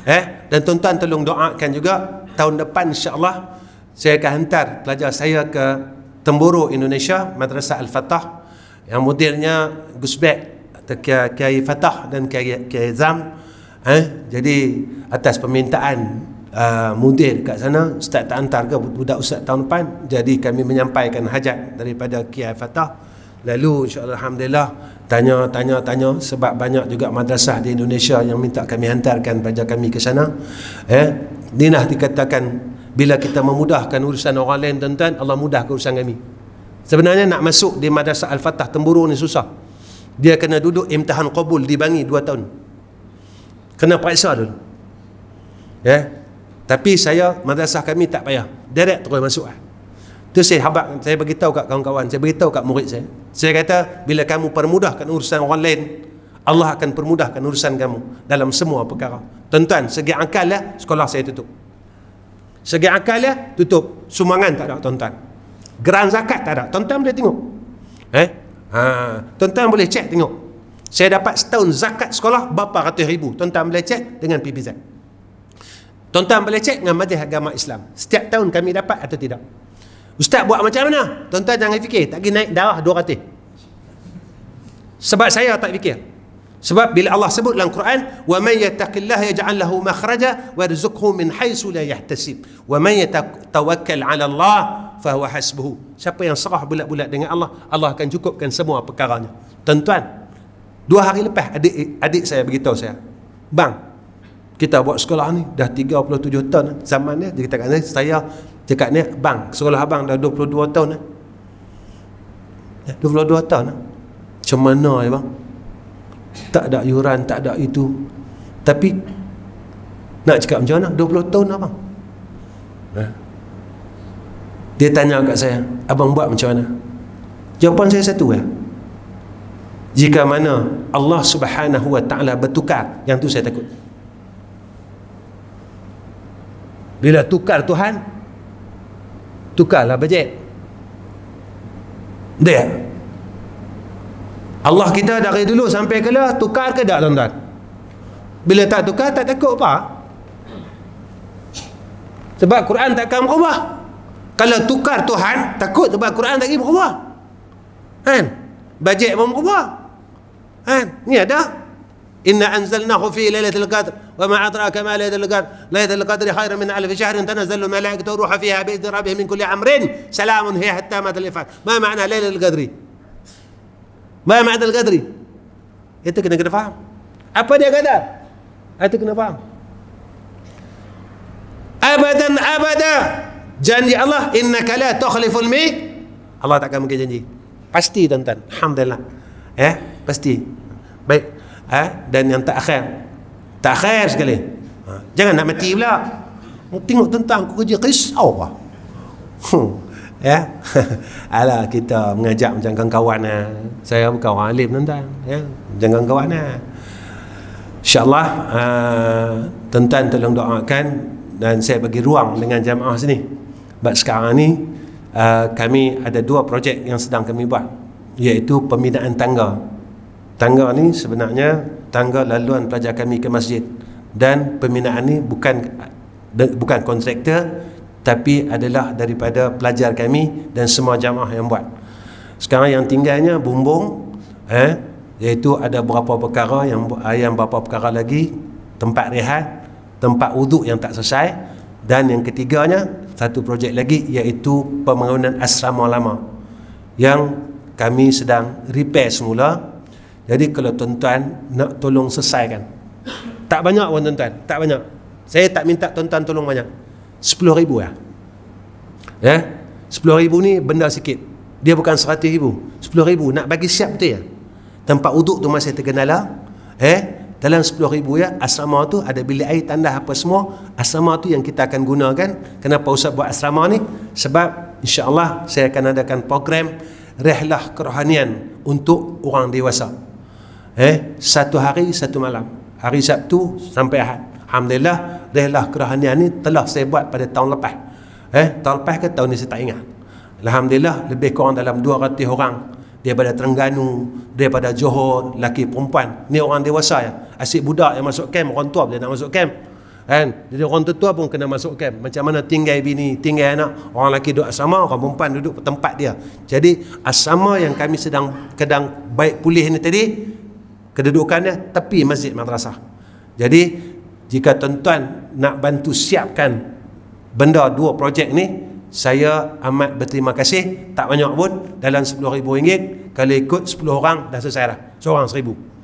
Eh? Dan tuan-tuan tolong doakan juga tahun depan insya-Allah saya akan hantar pelajar saya ke Temburu Indonesia Madrasah Al-Fatah yang mudirnya Gus Bek Kiai Fatah dan Kiai, Kiai Zam. Eh? Jadi atas permintaan uh, mudir kat sana ustaz tak hantar ke budak ustaz tahun depan jadi kami menyampaikan hajat daripada Kiai Fatah lalu insya-Allah alhamdulillah tanya tanya tanya sebab banyak juga madrasah di Indonesia yang minta kami hantarkan pelajar kami ke sana. Eh dinah dikatakan bila kita memudahkan urusan orang lain tuan-tuan Allah mudahkan urusan kami. Sebenarnya nak masuk di madrasah Al-Fatah Temburu ni susah. Dia kena duduk imtihan qabul di Bangi 2 tahun. Kena periksa dulu. Ya Tapi saya madrasah kami tak payah. Direct terus masuk lah. Tu saya habak saya beritahu kat kawan-kawan, saya beritahu kat murid saya. Saya kata bila kamu permudahkan urusan orang lain, Allah akan permudahkan urusan kamu dalam semua perkara. Tuan-tuan, segi akal lah, sekolah saya tutup. Segi akal lah, tutup. Sumbangan tak ada, tuan-tuan. Geran zakat tak ada. Tuan-tuan boleh tengok. Eh? Ha, tuan-tuan boleh cek tengok. Saya dapat setahun zakat sekolah berapa ratus ribu. Tuan-tuan boleh cek dengan PBZ. Tuan-tuan boleh cek dengan majlis agama Islam. Setiap tahun kami dapat atau tidak. Ustaz buat macam mana? Tuan-tuan jangan fikir. Tak pergi naik darah 200. Sebab saya tak fikir. Sebab bila Allah sebut dalam Quran, "Wa man yattaqillaha yaj'al lahu makhraja wa yarzuqhu min haitsu la yahtasib." Wa man yatawakkal 'ala Allah fa huwa hasbuhu. Siapa yang serah bulat-bulat dengan Allah, Allah akan cukupkan semua perkaranya. Tuan-tuan, dua hari lepas adik adik saya beritahu saya, "Bang, kita buat sekolah ni dah 37 tahun zaman ni dia kata saya cakap ni bang sekolah abang dah 22 tahun eh. 22 tahun eh. macam mana ya bang? Tak ada yuran tak ada itu. Tapi nak cakap macam mana? 20 tahun abang. Eh. dia tanya kat saya abang buat macam mana? Jawapan saya satu ya. Jika mana Allah subhanahu wa ta'ala bertukar yang tu saya takut. Bila tukar Tuhan tukarlah bajet. Dia. Allah kita dari dulu sampai ke lah tukar ke tak tuan-tuan? Bila tak tukar tak takut apa sebab Quran takkan berubah kalau tukar Tuhan takut sebab Quran tak berubah kan? Bajet pun berubah kan? Ni ada inna anzalnahu fi lailatul qadr وما أدراك ما ليلة القدر ليلة القدر خير من ألف شهر تنزل الملائكة وروح فيها بإذن ربهم من كل أمر سلام هي حتى مات الإفعال ما معنى ليلة القدر ما معنى القدر kena faham apa dia kata itu kena faham abadan abada janji Allah innaka la tukhliful mi Allah takkan mungkin janji pasti tuan-tuan alhamdulillah ya pasti baik eh dan yang tak akhir tak khair sekali. Ha. jangan nak mati pula. Tengok tentang kerja risau lah. Hmm. ya? Alah kita mengajak macam kawan-kawan lah. saya bukan orang alim tuan ya? Jangan kawan lah insyaallah uh, tuan tolong doakan dan saya bagi ruang dengan jamaah sini. Sebab sekarang ni uh, kami ada dua projek yang sedang kami buat iaitu pembinaan tangga tangga ni sebenarnya tangga laluan pelajar kami ke masjid. Dan pembinaan ini bukan bukan kontraktor tapi adalah daripada pelajar kami dan semua jamaah yang buat. Sekarang yang tinggalnya bumbung eh iaitu ada beberapa perkara yang yang beberapa perkara lagi. Tempat rehat tempat wuduk yang tak selesai. Dan yang ketiganya satu projek lagi iaitu pembangunan asrama lama yang kami sedang repair semula jadi kalau tuan-tuan nak tolong selesaikan. Tak banyak pun tuan-tuan, tak banyak. Saya tak minta tuan-tuan tolong banyak. 10 ribu ya. Ya. 10 ribu ni benda sikit. Dia bukan 100 ribu. 10 ribu nak bagi siap betul ya. Tempat uduk tu masih terkenal Eh, dalam 10 ribu ya, asrama tu ada bilik air tandas apa semua. Asrama tu yang kita akan gunakan. Kenapa Ustaz buat asrama ni? Sebab insya-Allah saya akan adakan program rehlah kerohanian untuk orang dewasa eh? Satu hari satu malam. Hari Sabtu sampai Ahad. Alhamdulillah rehlah kerohanian ni telah saya buat pada tahun lepas. Eh? Tahun lepas ke tahun ni saya tak ingat. Alhamdulillah lebih kurang dalam 200 orang. Daripada Terengganu daripada Johor laki perempuan. Ni orang dewasa ya. Asyik budak yang masuk camp orang tua boleh nak masuk camp. Kan? Jadi orang tua pun kena masuk camp. Macam mana tinggal bini tinggal anak. Orang lelaki duduk asrama orang perempuan duduk tempat dia. Jadi asrama yang kami sedang kedang baik pulih ni tadi kedudukannya tepi masjid madrasah. Jadi jika tuan-tuan nak bantu siapkan benda dua projek ni saya amat berterima kasih. Tak banyak pun dalam RM10,000 kalau ikut 10 orang dah selesai dah. Seorang RM1,000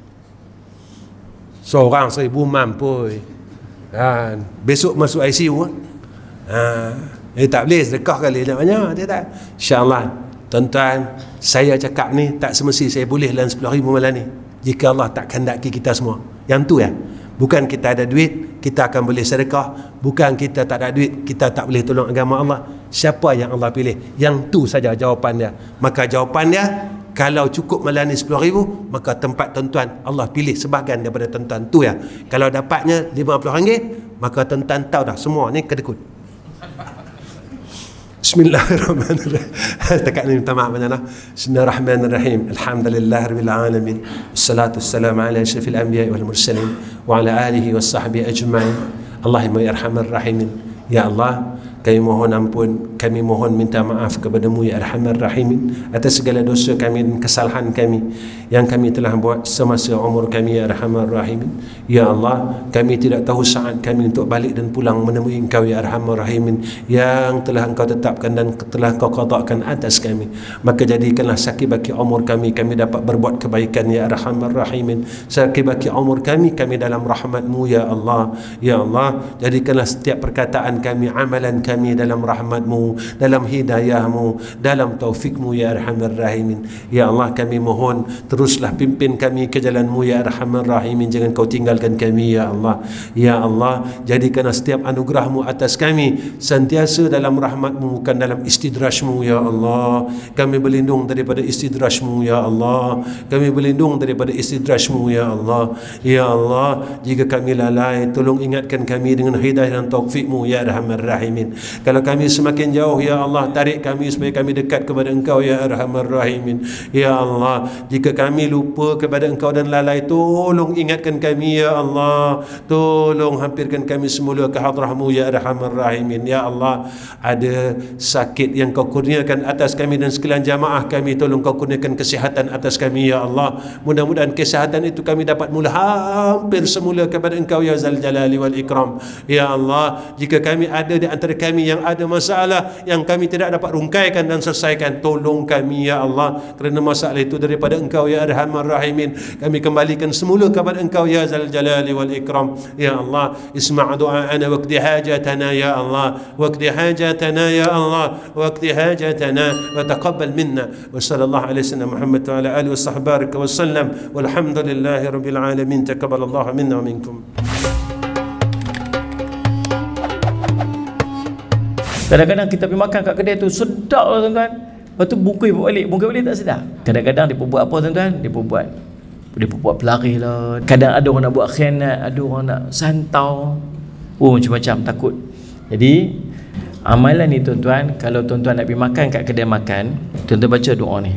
seorang RM1,000 mampu kan? Besok masuk ICU ha. eh tak boleh sedekah kali nak banyak dia tak. insyaAllah tuan-tuan saya cakap ni tak semesti saya boleh dalam RM10,000 malam ni jika Allah tak kendaki kita semua. Yang tu ya. Bukan kita ada duit kita akan boleh sedekah. Bukan kita tak ada duit kita tak boleh tolong agama Allah. Siapa yang Allah pilih? Yang tu saja jawapan dia. Maka jawapan dia kalau cukup melani 10 ribu maka tempat tuan-tuan Allah pilih sebahagian daripada tuan-tuan tu ya. Kalau dapatnya 50 ringgit maka tuan-tuan tahu dah semua ni kedekut Bismillahirrahmanirrahim. Setakat ni minta maaf banyak lah. Bismillahirrahmanirrahim. Alhamdulillah Rabbil Alamin. Assalatu wassalamu ala ashrafil anbiya wal mursalin wa ala alihi wa sahbihi ajma'in. Allahumma ya arhamar rahimin. Ya Allah, kami mohon ampun kami mohon minta maaf kepadamu ya arhamar rahimin atas segala dosa kami dan kesalahan kami yang kami telah buat semasa umur kami ya arhamar rahimin. Ya Allah kami tidak tahu saat kami untuk balik dan pulang menemui engkau ya arhamar rahimin yang telah engkau tetapkan dan telah engkau qadakan atas kami. Maka jadikanlah sakit bagi umur kami kami dapat berbuat kebaikan ya arhamar rahimin. Sakit bagi umur kami kami dalam rahmatmu ya Allah. Ya Allah jadikanlah setiap perkataan kami amalan kami kami dalam rahmatmu dalam hidayahmu dalam taufikmu ya arhamar rahimin. Ya Allah kami mohon teruslah pimpin kami ke jalanmu ya arhamar rahimin. Jangan kau tinggalkan kami ya Allah. Ya Allah jadikan setiap anugerahmu atas kami. Sentiasa dalam rahmatmu bukan dalam istidrajmu ya Allah. Kami berlindung daripada istidrajmu ya Allah. Kami berlindung daripada istidrajmu ya Allah. Ya Allah jika kami lalai tolong ingatkan kami dengan hidayah dan taufikmu ya arhamar rahimin kalau kami semakin jauh ya Allah tarik kami supaya kami dekat kepada engkau ya arhamar rahimin. Ya Allah jika kami lupa kepada engkau dan lalai tolong ingatkan kami ya Allah. Tolong hampirkan kami semula ke hadrahmu ya arhamar rahimin. Ya Allah ada sakit yang kau kurniakan atas kami dan sekalian jamaah kami tolong kau kurniakan kesihatan atas kami ya Allah. Mudah-mudahan kesihatan itu kami dapat mula hampir semula kepada engkau ya zal jalali wal ikram. Ya Allah jika kami ada di antara kami kami yang ada masalah yang kami tidak dapat rungkaikan dan selesaikan tolong kami ya Allah. Kerana masalah itu daripada engkau ya arhamar rahimin. Kami kembalikan semula kepada engkau ya zal jalali wal ikram. Ya Allah isma' du'ana waqti hajatana ya Allah. Waqti hajatana ya Allah. Waqti hajatana. Wa taqabbal minna. Wa sallallahu alaihi wasallam Muhammad wa ala alihi wa sahbihi wa sallam. Walhamdulillahi rabbil alamin. Taqabbalallahu minna wa minkum
Kadang-kadang kita pergi makan kat kedai tu sedap lah tuan-tuan. Lepas tu bungkus balik. Bungkus balik tak sedap. Kadang-kadang dia buat apa tuan-tuan? Dia buat dia buat pelari lah. Kadang ada orang nak buat khianat, ada orang nak santau. Oh macam-macam takut. Jadi amalan ni tuan-tuan, kalau tuan-tuan nak pergi makan kat kedai makan, tuan-tuan baca doa ni.